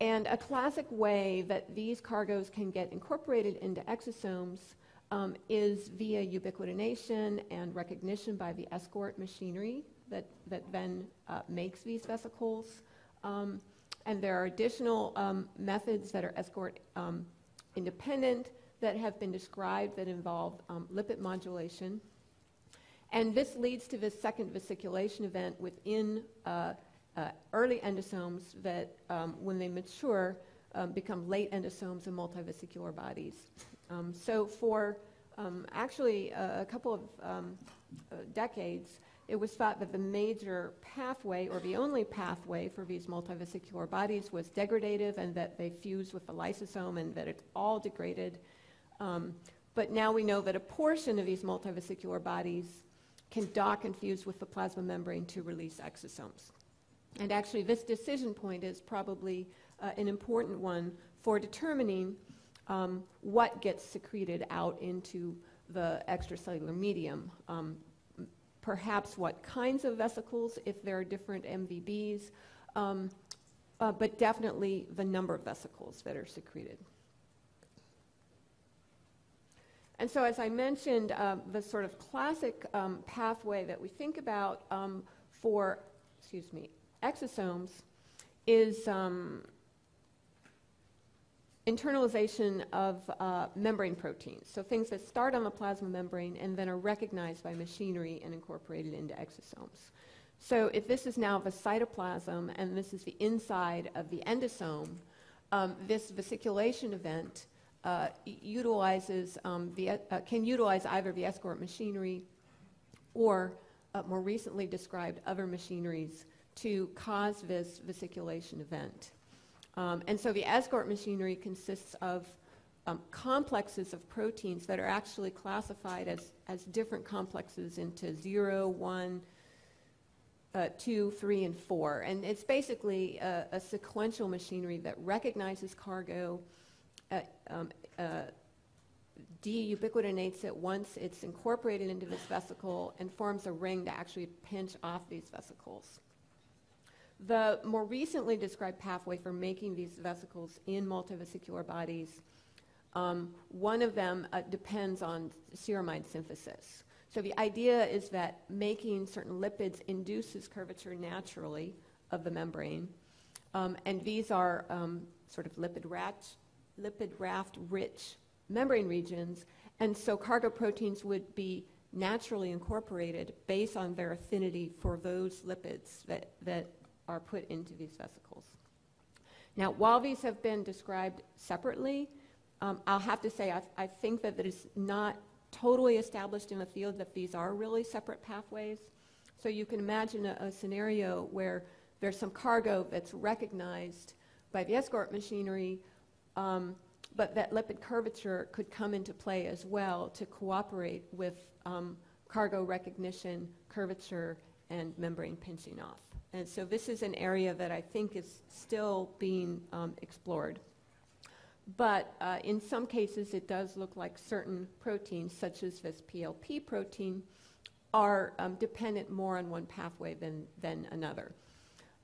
And a classic way that these cargoes can get incorporated into exosomes um, is via ubiquitination and recognition by the escort machinery that, that then uh, makes these vesicles. Um, and there are additional um, methods that are escort um, independent that have been described that involve um, lipid modulation. And this leads to this second vesiculation event within uh, uh, early endosomes that, um, when they mature, um, become late endosomes and multivesicular bodies. So, for actually a, a couple of uh, decades, it was thought that the major pathway, or the only pathway for these multivesicular bodies, was degradative and that they fuse with the lysosome and that it's all degraded. Um, but now we know that a portion of these multivesicular bodies can dock and fuse with the plasma membrane to release exosomes. And actually, this decision point is probably uh, an important one for determining um, what gets secreted out into the extracellular medium. Um, perhaps what kinds of vesicles, if there are different MVBs, um, uh, but definitely the number of vesicles that are secreted. And so, as I mentioned, uh, the sort of classic um, pathway that we think about um, for, excuse me, exosomes is um, internalization of uh, membrane proteins. So things that start on the plasma membrane and then are recognized by machinery and incorporated into exosomes. So if this is now the cytoplasm and this is the inside of the endosome, um, this vesiculation event uh, utilizes um, the, uh, can utilize either the escort machinery or uh, more recently described other machineries to cause this vesiculation event. Um, and so the escort machinery consists of um, complexes of proteins that are actually classified as, as different complexes into 0, 1, uh, 2, 3, and 4. And it's basically a, a sequential machinery that recognizes cargo, uh, um, uh, deubiquitinates it once it's incorporated into this vesicle, and forms a ring to actually pinch off these vesicles. The more recently described pathway for making these vesicles in multivesicular bodies, um, one of them uh, depends on ceramide synthesis. So the idea is that making certain lipids induces curvature naturally of the membrane, um, and these are um, sort of lipid, rat, lipid raft rich membrane regions, and so cargo proteins would be naturally incorporated based on their affinity for those lipids that, that are put into these vesicles. Now, while these have been described separately, um, I'll have to say I, I think that it is not totally established in the field that these are really separate pathways. So you can imagine a, a scenario where there's some cargo that's recognized by the escort machinery, um, but that lipid curvature could come into play as well to cooperate with um, cargo recognition, curvature, and membrane pinching off. And so this is an area that I think is still being um, explored. But uh, in some cases, it does look like certain proteins, such as this PLP protein, are um, dependent more on one pathway than, than another.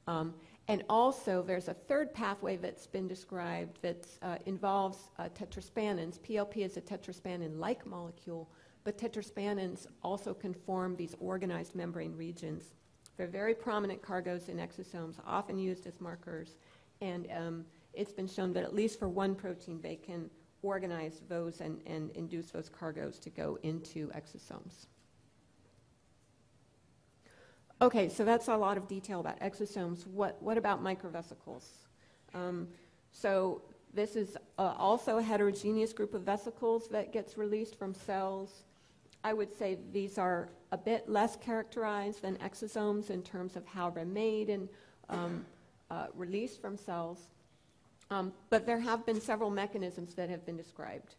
Um, and also, there's a third pathway that's been described that uh, involves uh, tetraspanins. PLP is a tetraspanin like molecule, but tetraspanins also can form these organized membrane regions they're very prominent cargoes in exosomes, often used as markers, and um, it's been shown that at least for one protein, they can organize those and, and induce those cargoes to go into exosomes. Okay, so that's a lot of detail about exosomes. What, what about microvesicles? Um, so this is uh, also a heterogeneous group of vesicles that gets released from cells. I would say these are a bit less characterized than exosomes in terms of how they're made and um, uh, released from cells. Um, but there have been several mechanisms that have been described.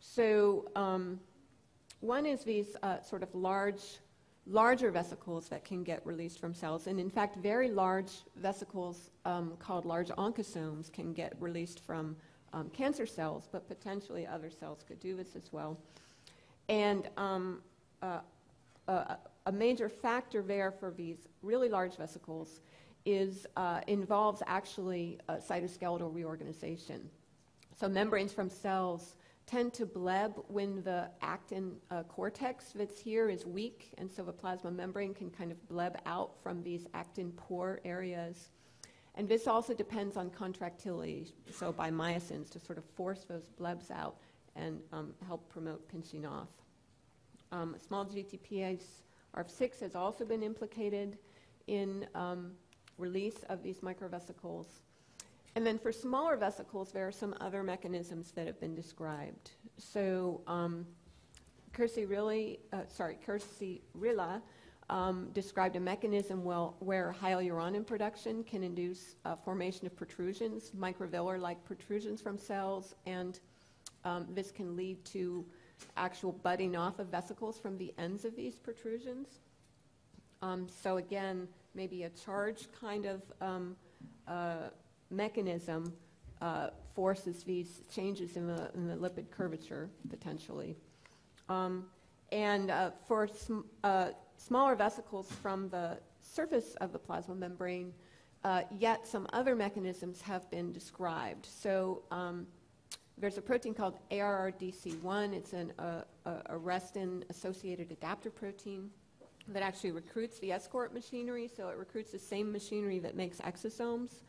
So um, one is these uh, sort of large, larger vesicles that can get released from cells. And in fact, very large vesicles um, called large oncosomes can get released from um, cancer cells, but potentially other cells could do this as well. And um, a, a major factor there for these really large vesicles is uh, involves actually cytoskeletal reorganization. So membranes from cells tend to bleb when the actin uh, cortex that's here is weak, and so the plasma membrane can kind of bleb out from these actin poor areas. And this also depends on contractility, so by myosins to sort of force those blebs out and um, help promote pinching off. Um, small GTPase ARF6 has also been implicated in um, release of these microvesicles. And then for smaller vesicles, there are some other mechanisms that have been described. So um, really, uh, sorry, Kirsi Rilla um, described a mechanism well, where hyaluronan production can induce uh, formation of protrusions, microvillar-like protrusions from cells, and um, this can lead to actual budding off of vesicles from the ends of these protrusions. Um, so again, maybe a charge kind of um, uh, mechanism uh, forces these changes in the, in the, lipid curvature potentially. Um, and uh, for sm- uh, smaller vesicles from the surface of the plasma membrane, uh, yet some other mechanisms have been described. So um, there's a protein called ARRDC1. It's an uh, arrestin-associated adapter protein that actually recruits the escort machinery. So it recruits the same machinery that makes exosomes,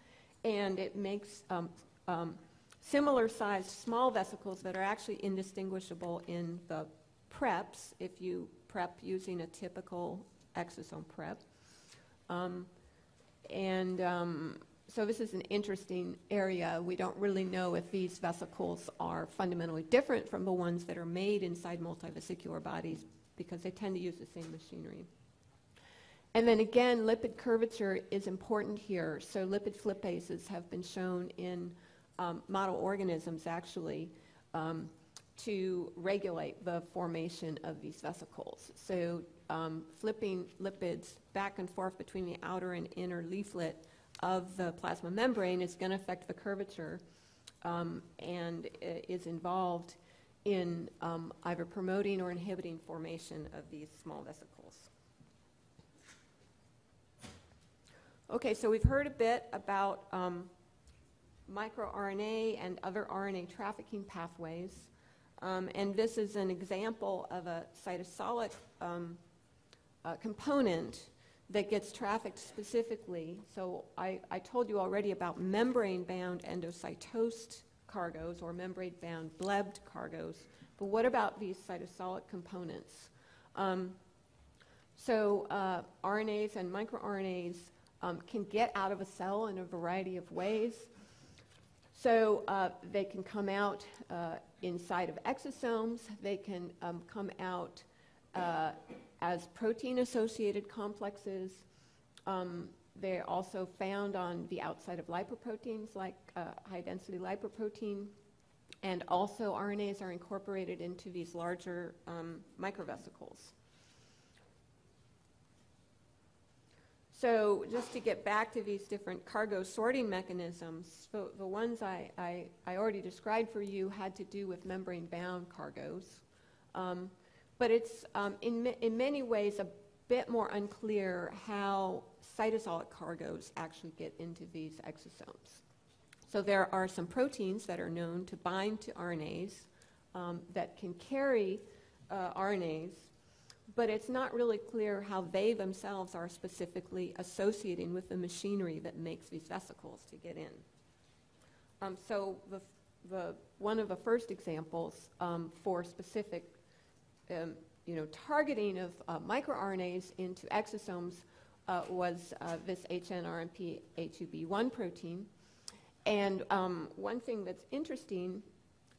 and it makes um, um, similar-sized small vesicles that are actually indistinguishable in the preps if you prep using a typical exosome prep. Um, and um, so this is an interesting area. We don't really know if these vesicles are fundamentally different from the ones that are made inside multivesicular bodies because they tend to use the same machinery. And then again, lipid curvature is important here. So lipid flipases have been shown in um, model organisms actually um, to regulate the formation of these vesicles. So um, flipping lipids back and forth between the outer and inner leaflet of the plasma membrane is going to affect the curvature um, and is involved in um, either promoting or inhibiting formation of these small vesicles. Okay, so we've heard a bit about um, microRNA and other RNA trafficking pathways. Um, and this is an example of a cytosolic um, uh, component that gets trafficked specifically. So I, I told you already about membrane-bound endocytosed cargoes or membrane-bound blebbed cargoes. But what about these cytosolic components? Um, so uh, RNAs and microRNAs um, can get out of a cell in a variety of ways. So uh, they can come out uh, inside of exosomes. They can um, come out as protein-associated complexes. Um, they're also found on the outside of lipoproteins like uh, high-density lipoprotein. And also RNAs are incorporated into these larger um, microvesicles. So just to get back to these different cargo sorting mechanisms, so the ones I, I, I, already described for you had to do with membrane-bound cargoes. Um, but it's um, in, in many ways a bit more unclear how cytosolic cargoes actually get into these exosomes. So there are some proteins that are known to bind to RNAs um, that can carry uh, RNAs but it's not really clear how they themselves are specifically associating with the machinery that makes these vesicles to get in. Um, so the, the, one of the first examples um, for specific um, you know, targeting of uh, microRNAs into exosomes uh, was uh, this HNRMP A2B1 protein. And um, one thing that's interesting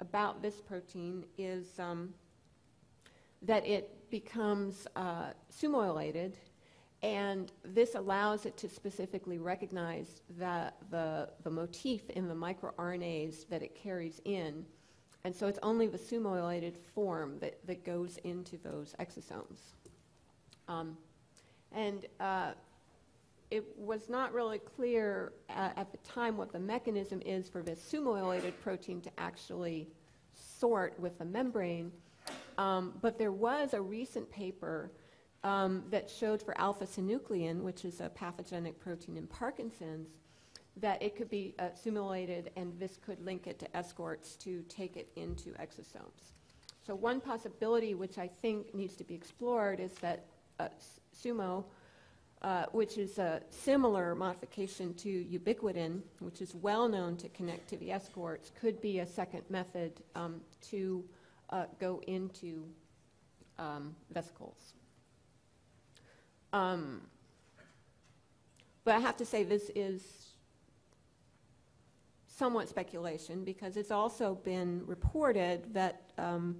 about this protein is um, that it becomes uh, sumoylated, and this allows it to specifically recognize the, the, the motif in the microRNAs that it carries in. And so it's only the sumoylated form that, that goes into those exosomes. Um, and uh, it was not really clear uh, at the time what the mechanism is for this sumoylated protein to actually sort with the membrane. Um, but there was a recent paper um, that showed for alpha synuclein, which is a pathogenic protein in Parkinson's, that it could be uh, simulated and this could link it to escorts to take it into exosomes. So one possibility which I think needs to be explored is that uh, SUMO, uh, which is a similar modification to ubiquitin, which is well known to connect to the escorts, could be a second method um, to uh, go into um, vesicles. Um, but I have to say this is somewhat speculation because it's also been reported that um,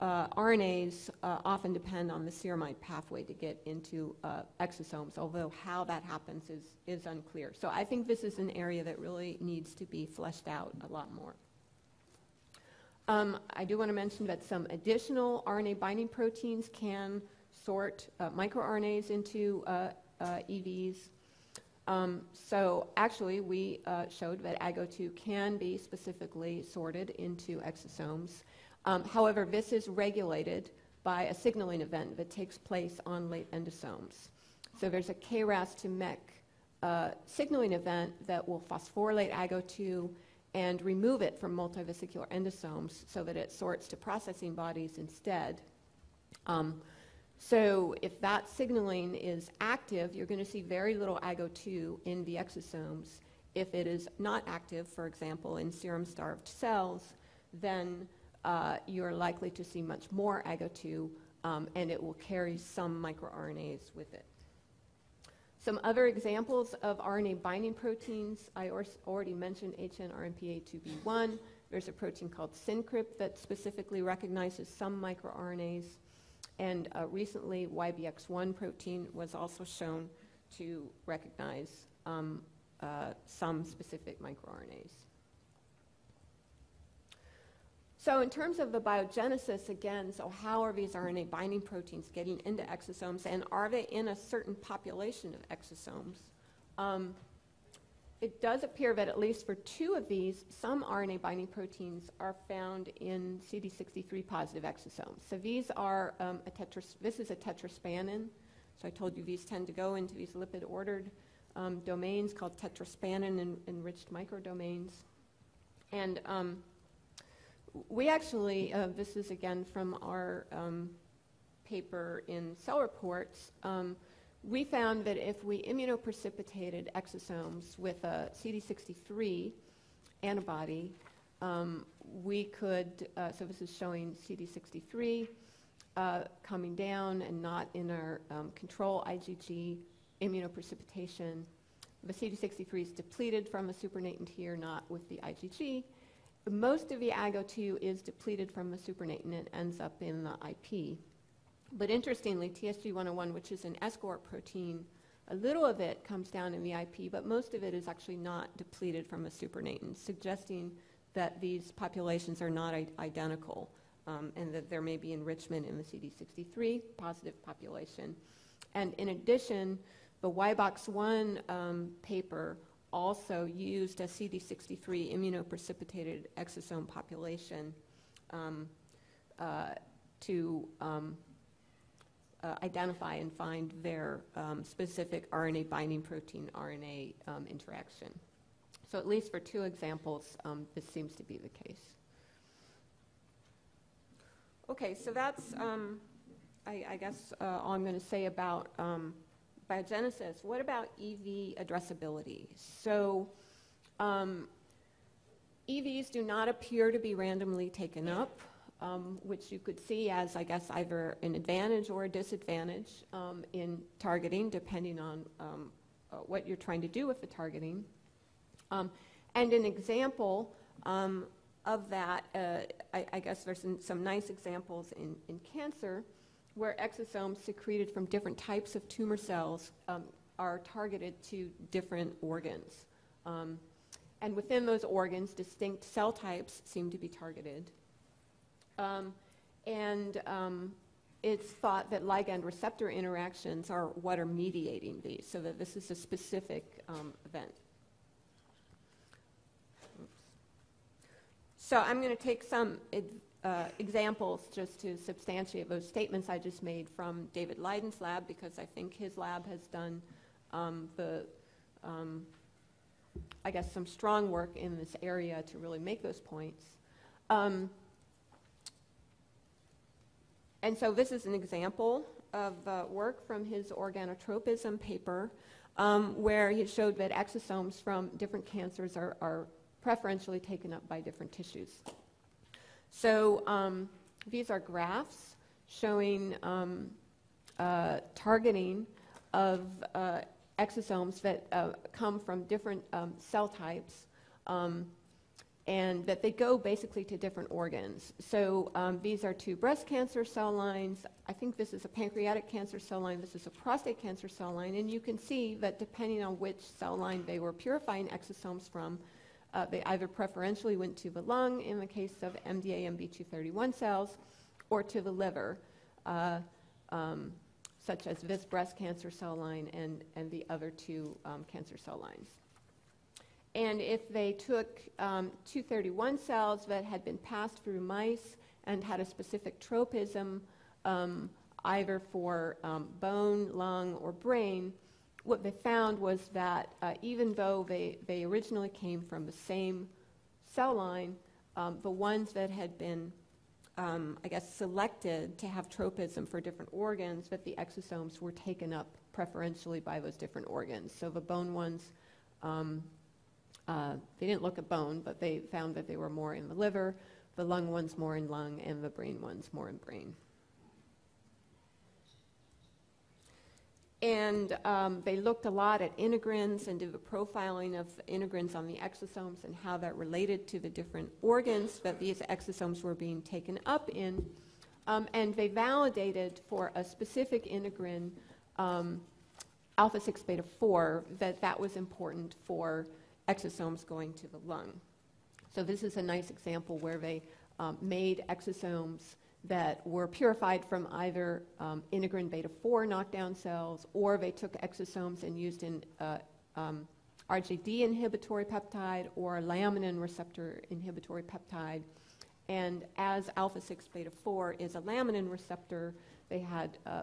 uh, RNAs uh, often depend on the ceramide pathway to get into uh, exosomes, although how that happens is, is unclear. So I think this is an area that really needs to be fleshed out a lot more. Um, I do want to mention that some additional RNA binding proteins can sort uh, microRNAs into uh, uh, EVs. Um, so actually, we uh, showed that AGO2 can be specifically sorted into exosomes. Um, however, this is regulated by a signaling event that takes place on late endosomes. So there's a KRAS to MEK uh, signaling event that will phosphorylate AGO2 and remove it from multivesicular endosomes so that it sorts to processing bodies instead. Um, so if that signaling is active, you're going to see very little AGO2 in the exosomes. If it is not active, for example, in serum-starved cells, then uh, you're likely to see much more AGO2, um, and it will carry some microRNAs with it. Some other examples of RNA binding proteins, I already mentioned HNRMPA2B1. There's a protein called Syncrypt that specifically recognizes some microRNAs. And uh, recently, YBX1 protein was also shown to recognize um, uh, some specific microRNAs. So in terms of the biogenesis, again, so how are these RNA binding proteins getting into exosomes, and are they in a certain population of exosomes? Um, it does appear that at least for two of these, some RNA binding proteins are found in CD63 positive exosomes. So these are um, a tetras- this is a tetraspanin. So I told you these tend to go into these lipid ordered um, domains called tetraspanin en- enriched microdomains. And um, we actually, uh, this is again from our um, paper in Cell Reports, um, we found that if we immunoprecipitated exosomes with a CD63 antibody, um, we could, uh, so this is showing CD63 uh, coming down and not in our um, control IgG immunoprecipitation. The CD63 is depleted from a supernatant here, not with the IgG. Most of the AGO2 is depleted from the supernatant and ends up in the IP. But interestingly, TSG101, which is an escort protein, a little of it comes down in the IP, but most of it is actually not depleted from a supernatant, suggesting that these populations are not identical um, and that there may be enrichment in the CD63 positive population. And in addition, the YBOX1 um, paper also used a CD63 immunoprecipitated exosome population um, uh, to um, uh, identify and find their um, specific RNA binding protein RNA um, interaction. So, at least for two examples, um, this seems to be the case. Okay, so that's, um, I, I, guess, uh, all I'm going to say about um, biogenesis. What about EV addressability? So, um, EVs do not appear to be randomly taken up um, which you could see as, I guess, either an advantage or a disadvantage um, in targeting, depending on um, uh, what you're trying to do with the targeting. Um, and an example um, of that, uh, I, I, guess there's some, some nice examples in, in, cancer where exosomes secreted from different types of tumor cells um, are targeted to different organs. and within those organs, distinct cell types seem to be targeted. Um, and um, it's thought that ligand receptor interactions are what are mediating these, so that this is a specific um, event. Oops. So I'm going to take some uh, examples just to substantiate those statements I just made from David Leiden's lab, because I think his lab has done um, the, um, I guess, some strong work in this area to really make those points. Um, and so this is an example of uh, work from his organotropism paper um, where he showed that exosomes from different cancers are, are preferentially taken up by different tissues. So um, these are graphs showing um, uh, targeting of uh, exosomes that uh, come from different um, cell types um, and that they go basically to different organs. So um, these are two breast cancer cell lines. I think this is a pancreatic cancer cell line. This is a prostate cancer cell line. And you can see that depending on which cell line they were purifying exosomes from, uh, they either preferentially went to the lung in the case of MDA MB231 cells or to the liver, uh, um, such as this breast cancer cell line and, and the other two um, cancer cell lines. And if they took um, 231 cells that had been passed through mice and had a specific tropism, um, either for um, bone, lung, or brain, what they found was that uh, even though they, they originally came from the same cell line, um, the ones that had been, um, I guess, selected to have tropism for different organs, that the exosomes were taken up preferentially by those different organs. So the bone ones um, uh, they didn't look at bone, but they found that they were more in the liver, the lung ones more in lung, and the brain ones more in brain. And um, they looked a lot at integrins and did a profiling of integrins on the exosomes and how that related to the different organs that these exosomes were being taken up in. Um, and they validated for a specific integrin, um, alpha 6 beta 4, that that was important for exosomes going to the lung. So this is a nice example where they um, made exosomes that were purified from either um, integrin beta 4 knockdown cells or they took exosomes and used in uh, um, RGD inhibitory peptide or laminin receptor inhibitory peptide. And as alpha 6 beta 4 is a laminin receptor, they had uh,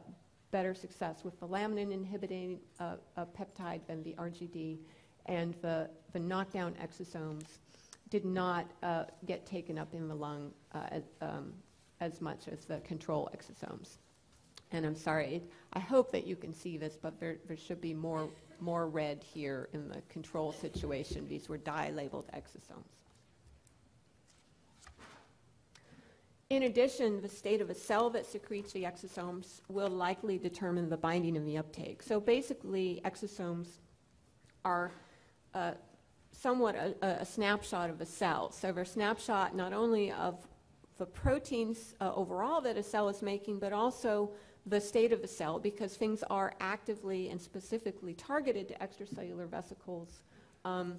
better success with the laminin inhibiting uh, peptide than the RGD. And the, the knockdown exosomes did not uh, get taken up in the lung uh, as, um, as much as the control exosomes. And I'm sorry, I hope that you can see this, but there, there should be more, more red here in the control situation. These were dye-labeled exosomes. In addition, the state of a cell that secretes the exosomes will likely determine the binding and the uptake. So basically, exosomes are somewhat a, a, snapshot of a cell. So a snapshot not only of the proteins uh, overall that a cell is making, but also the state of the cell because things are actively and specifically targeted to extracellular vesicles. Um,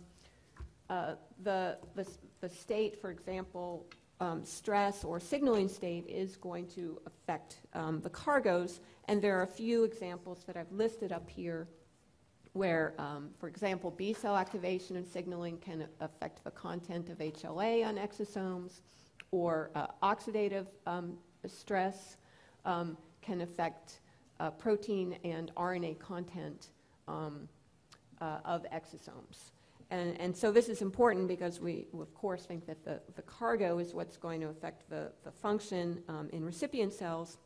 uh, the, the, the, state, for example, um, stress or signaling state is going to affect um, the cargoes, and there are a few examples that I've listed up here where, um, for example, B cell activation and signaling can affect the content of HLA on exosomes, or uh, oxidative um, stress um, can affect uh, protein and RNA content um, uh, of exosomes. And, and, so this is important because we, of course, think that the, the cargo is what's going to affect the, the function um, in recipient cells,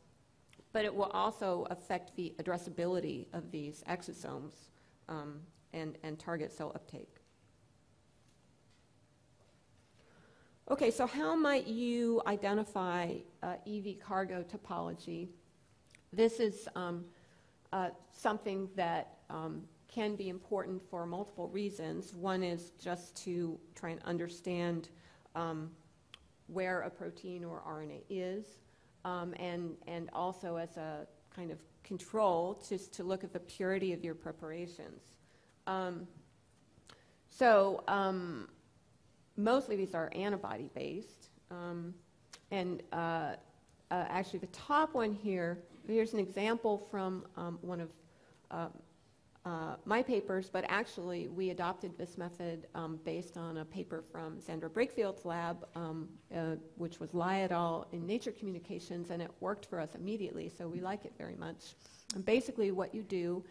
but it will also affect the addressability of these exosomes um, and, and target cell uptake. Okay, so how might you identify uh, EV cargo topology? This is um, uh, something that um, can be important for multiple reasons. One is just to try and understand um, where a protein or RNA is, um, and, and also as a kind of control just to look at the purity of your preparations. Um, so um, mostly these are antibody based. Um, and uh, uh, actually, the top one here, here's an example from um, one of um, uh, my papers, but actually we adopted this method um, based on a paper from Sandra Breakefield's lab, um, uh, which was Lai et al. in Nature Communications, and it worked for us immediately, so we like it very much. And basically what you do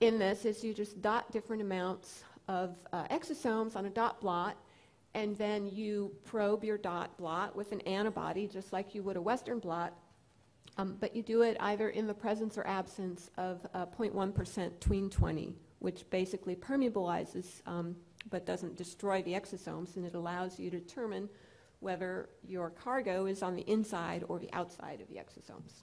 in this is you just dot different amounts of uh, exosomes on a dot blot, and then you probe your dot blot with an antibody, just like you would a Western blot, um, but you do it either in the presence or absence of 0.1% tween 20, which basically permeabilizes um, but doesn't destroy the exosomes, and it allows you to determine whether your cargo is on the inside or the outside of the exosomes.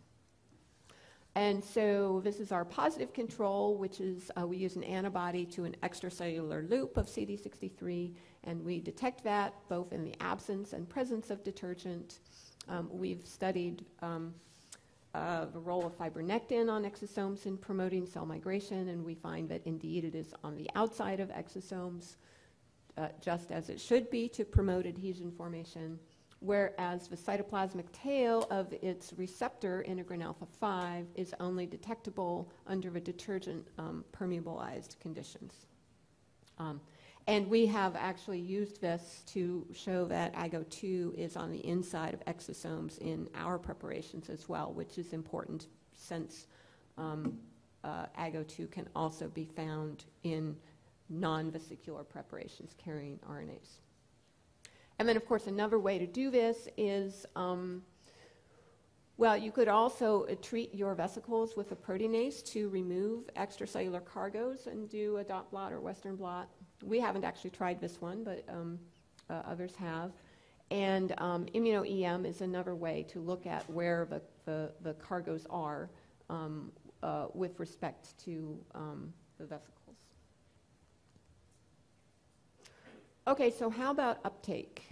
And so this is our positive control, which is uh, we use an antibody to an extracellular loop of CD63, and we detect that both in the absence and presence of detergent. Um, we've studied um, uh, the role of fibronectin on exosomes in promoting cell migration, and we find that indeed it is on the outside of exosomes, uh, just as it should be to promote adhesion formation whereas the cytoplasmic tail of its receptor, integrin alpha 5, is only detectable under the detergent um, permeabilized conditions. Um, and we have actually used this to show that AGO2 is on the inside of exosomes in our preparations as well, which is important since um, uh, AGO2 can also be found in non-vesicular preparations carrying RNAs. And then, of course, another way to do this is, um, well, you could also uh, treat your vesicles with a proteinase to remove extracellular cargoes and do a dot blot or Western blot. We haven't actually tried this one, but um, uh, others have. And um, immuno-EM is another way to look at where the, the, the cargoes are um, uh, with respect to um, the vesicles. Okay, so how about uptake?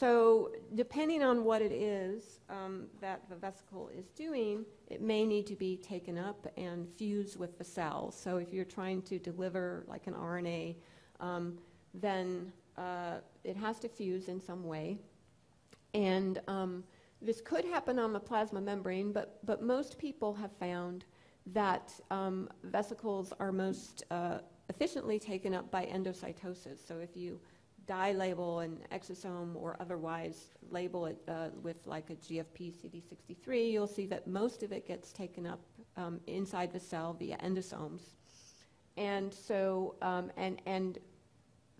So depending on what it is um, that the vesicle is doing, it may need to be taken up and fused with the cell. So if you're trying to deliver like an RNA, um, then uh, it has to fuse in some way. And um, this could happen on the plasma membrane, but, but most people have found that um, vesicles are most uh, efficiently taken up by endocytosis. So if you dye label an exosome or otherwise label it uh, with like a GFP CD63, you'll see that most of it gets taken up um, inside the cell via endosomes. And so, um, and, and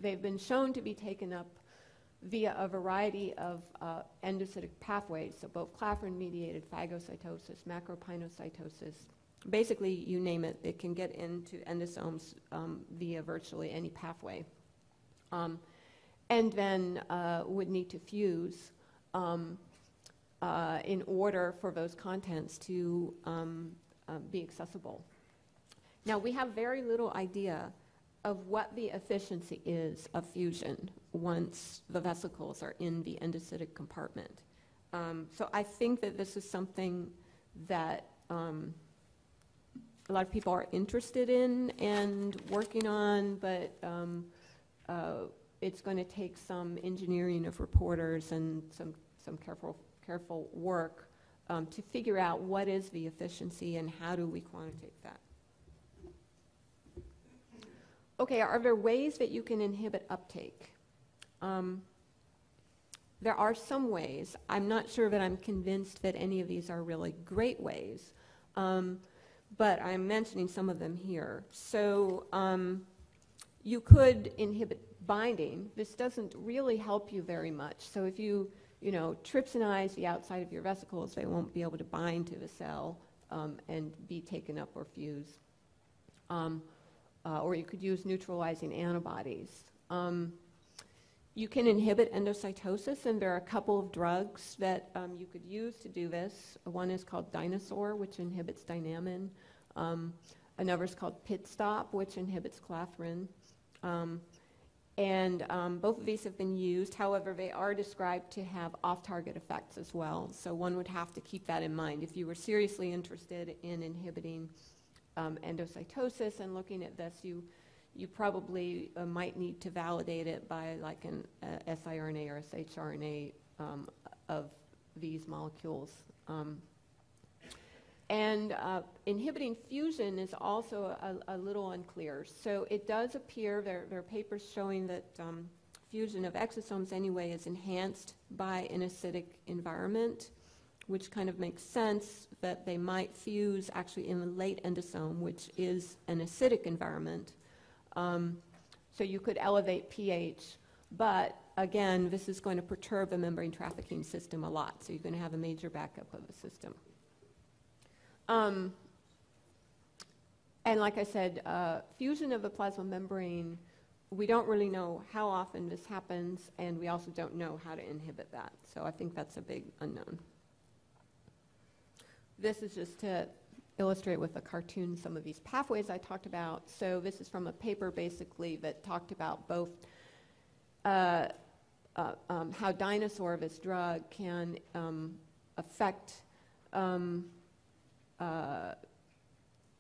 they've been shown to be taken up via a variety of uh, endocytic pathways, so both clathrin-mediated phagocytosis, macropinocytosis, basically you name it, it can get into endosomes um, via virtually any pathway. Um, and then uh, would need to fuse um, uh, in order for those contents to um, uh, be accessible. Now, we have very little idea of what the efficiency is of fusion once the vesicles are in the endocytic compartment. Um, so I think that this is something that um, a lot of people are interested in and working on, but um, uh, it's going to take some engineering of reporters and some, some careful, careful work um, to figure out what is the efficiency and how do we quantitate that. Okay, are there ways that you can inhibit uptake? Um, there are some ways. I'm not sure that I'm convinced that any of these are really great ways, um, but I'm mentioning some of them here. So um, you could inhibit binding, this doesn't really help you very much. So if you, you know, trypsinize the outside of your vesicles, they won't be able to bind to the cell um, and be taken up or fused. Um, uh, or you could use neutralizing antibodies. Um, you can inhibit endocytosis, and there are a couple of drugs that um, you could use to do this. One is called Dinosaur, which inhibits dynamin. Um, another is called Pit Stop, which inhibits clathrin. Um, and um, both of these have been used. However, they are described to have off-target effects as well. So one would have to keep that in mind. If you were seriously interested in inhibiting um, endocytosis and looking at this, you, you probably uh, might need to validate it by like an uh, siRNA or shRNA um, of these molecules. And uh, inhibiting fusion is also a, a, little unclear. So it does appear, there, there are papers showing that um, fusion of exosomes anyway is enhanced by an acidic environment, which kind of makes sense that they might fuse actually in the late endosome, which is an acidic environment. Um, so you could elevate pH, but again, this is going to perturb the membrane trafficking system a lot, so you're going to have a major backup of the system. Um, and like I said, uh, fusion of the plasma membrane, we don't really know how often this happens, and we also don't know how to inhibit that. So I think that's a big unknown. This is just to illustrate with a cartoon some of these pathways I talked about. So this is from a paper basically that talked about both uh, uh, um, how dinosaur, this drug, can um, affect um, uh,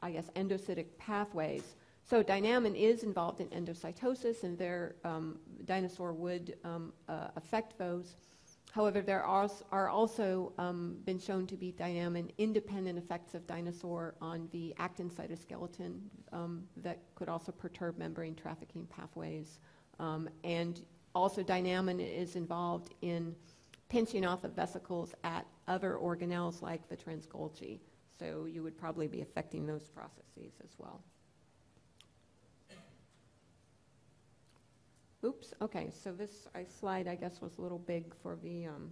I guess, endocytic pathways. So dynamin is involved in endocytosis, and their um, dinosaur would um, uh, affect those. However, there are, are also um, been shown to be dynamin-independent effects of dinosaur on the actin cytoskeleton um, that could also perturb membrane trafficking pathways. Um, and also dynamin is involved in pinching off of vesicles at other organelles like the transgolgi. So you would probably be affecting those processes as well. Oops, okay, so this I, slide, I guess, was a little big for the um,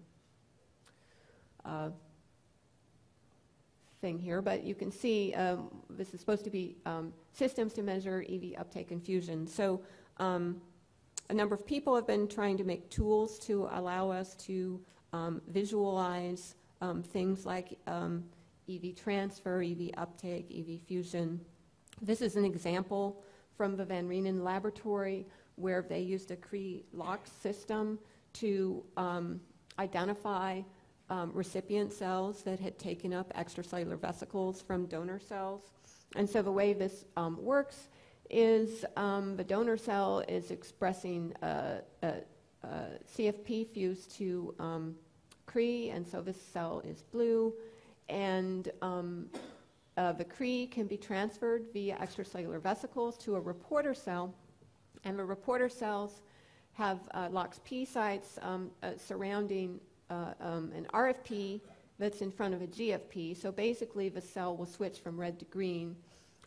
uh, thing here, but you can see um, this is supposed to be um, systems to measure EV uptake and fusion. So um, a number of people have been trying to make tools to allow us to um, visualize um, things like EV transfer, EV uptake, EV fusion. This is an example from the Van Reenen laboratory where they used a Cree-Lox system to um, identify um, recipient cells that had taken up extracellular vesicles from donor cells. And so the way this um, works is um, the donor cell is expressing a, a, a CFP fused to um, Cree, and so this cell is blue. And um, uh, the Cree can be transferred via extracellular vesicles to a reporter cell, and the reporter cells have uh, LOXP sites um, uh, surrounding uh, um, an RFP that's in front of a GFP. So basically, the cell will switch from red to green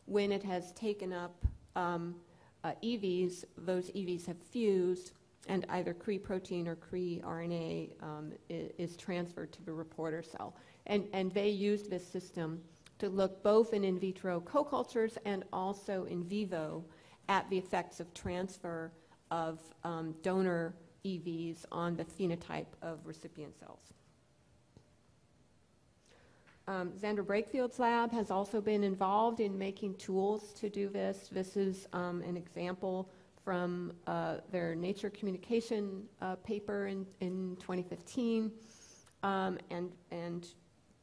when it has taken up um, uh, EVs. Those EVs have fused, and either Cree protein or Cree RNA um, is, is, transferred to the reporter cell. And, and they used this system to look both in in vitro co-cultures and also in vivo at the effects of transfer of um, donor EVs on the phenotype of recipient cells. Um, Xander Brakefield's lab has also been involved in making tools to do this. This is um, an example from uh, their Nature Communication uh, paper in, in 2015. Um, and, and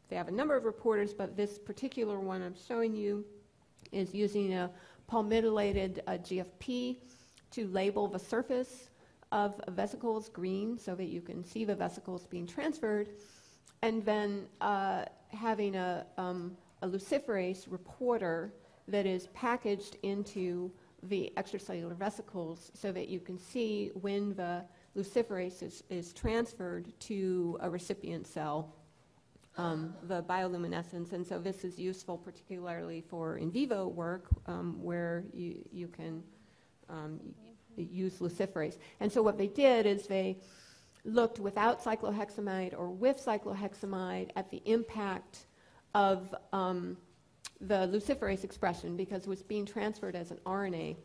they have a number of reporters, but this particular one I'm showing you is using a palmitoylated uh, GFP to label the surface of vesicles green so that you can see the vesicles being transferred, and then uh, having a, um, a luciferase reporter that is packaged into the extracellular vesicles so that you can see when the luciferase is, is transferred to a recipient cell, um, the bioluminescence. And so this is useful particularly for in vivo work um, where you, you can um, use luciferase. And so what they did is they looked without cyclohexamide or with cyclohexamide at the impact of um, the luciferase expression because it was being transferred as an RNA.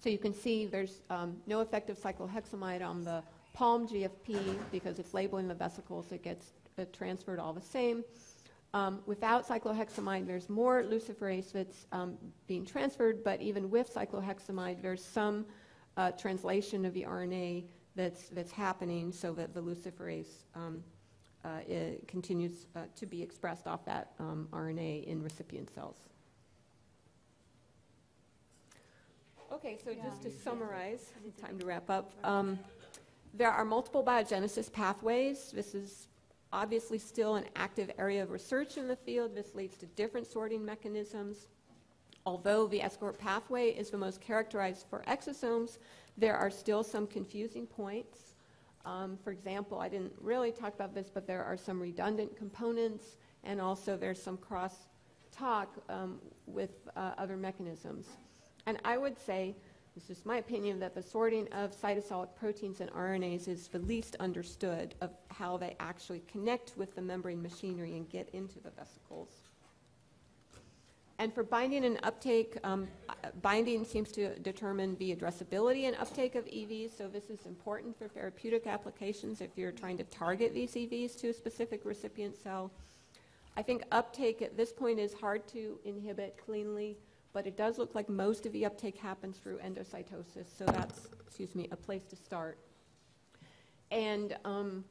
So you can see there's um, no effect of cyclohexamide on the palm GFP because it's labeling the vesicles, it gets uh, transferred all the same. Um, without cyclohexamide, there's more luciferase that's um, being transferred, but even with cyclohexamide, there's some uh, translation of the RNA that's, that's happening so that the luciferase um, uh, continues uh, to be expressed off that um, RNA in recipient cells. Okay, so just to summarize, time to wrap up. Um, there are multiple biogenesis pathways. This is obviously still an active area of research in the field. This leads to different sorting mechanisms. Although the escort pathway is the most characterized for exosomes, there are still some confusing points. Um, for example, I didn't really talk about this, but there are some redundant components, and also there's some cross-talk um, with uh, other mechanisms. And I would say, this just my opinion, that the sorting of cytosolic proteins and RNAs is the least understood of how they actually connect with the membrane machinery and get into the vesicles. And for binding and uptake, um, binding seems to determine the addressability and uptake of EVs, so this is important for therapeutic applications if you're trying to target these EVs to a specific recipient cell. I think uptake at this point is hard to inhibit cleanly, but it does look like most of the uptake happens through endocytosis, so that's, excuse me, a place to start. And um,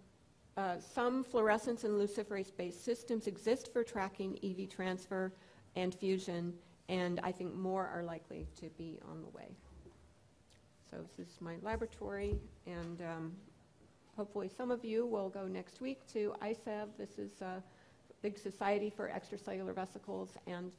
uh, some fluorescence and luciferase-based systems exist for tracking EV transfer, and fusion, and I think more are likely to be on the way. So this is my laboratory, and um, hopefully some of you will go next week to ISEV. This is a big society for extracellular vesicles, and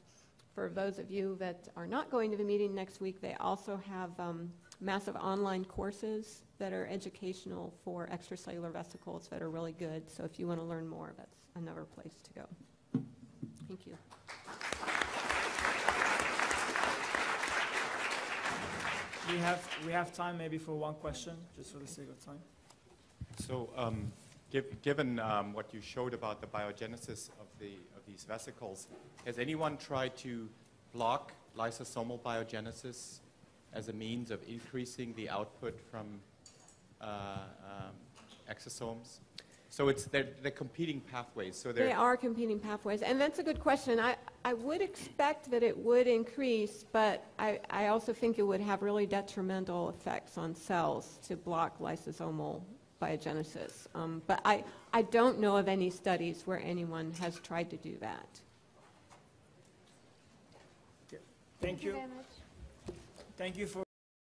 for those of you that are not going to the meeting next week, they also have um, massive online courses that are educational for extracellular vesicles that are really good. So if you want to learn more, that's another place to go. Thank you. We have, we have time maybe for one question, just for the sake of time. So, um, give, given um, what you showed about the biogenesis of, the, of these vesicles, has anyone tried to block lysosomal biogenesis as a means of increasing the output from uh, um, exosomes? So it's, they're, they're competing pathways, so They are competing pathways, and that's a good question. I, I would expect that it would increase, but I, I also think it would have really detrimental effects on cells to block lysosomal biogenesis. Um, but I, I don't know of any studies where anyone has tried to do that. Thank you. very much. Thank you for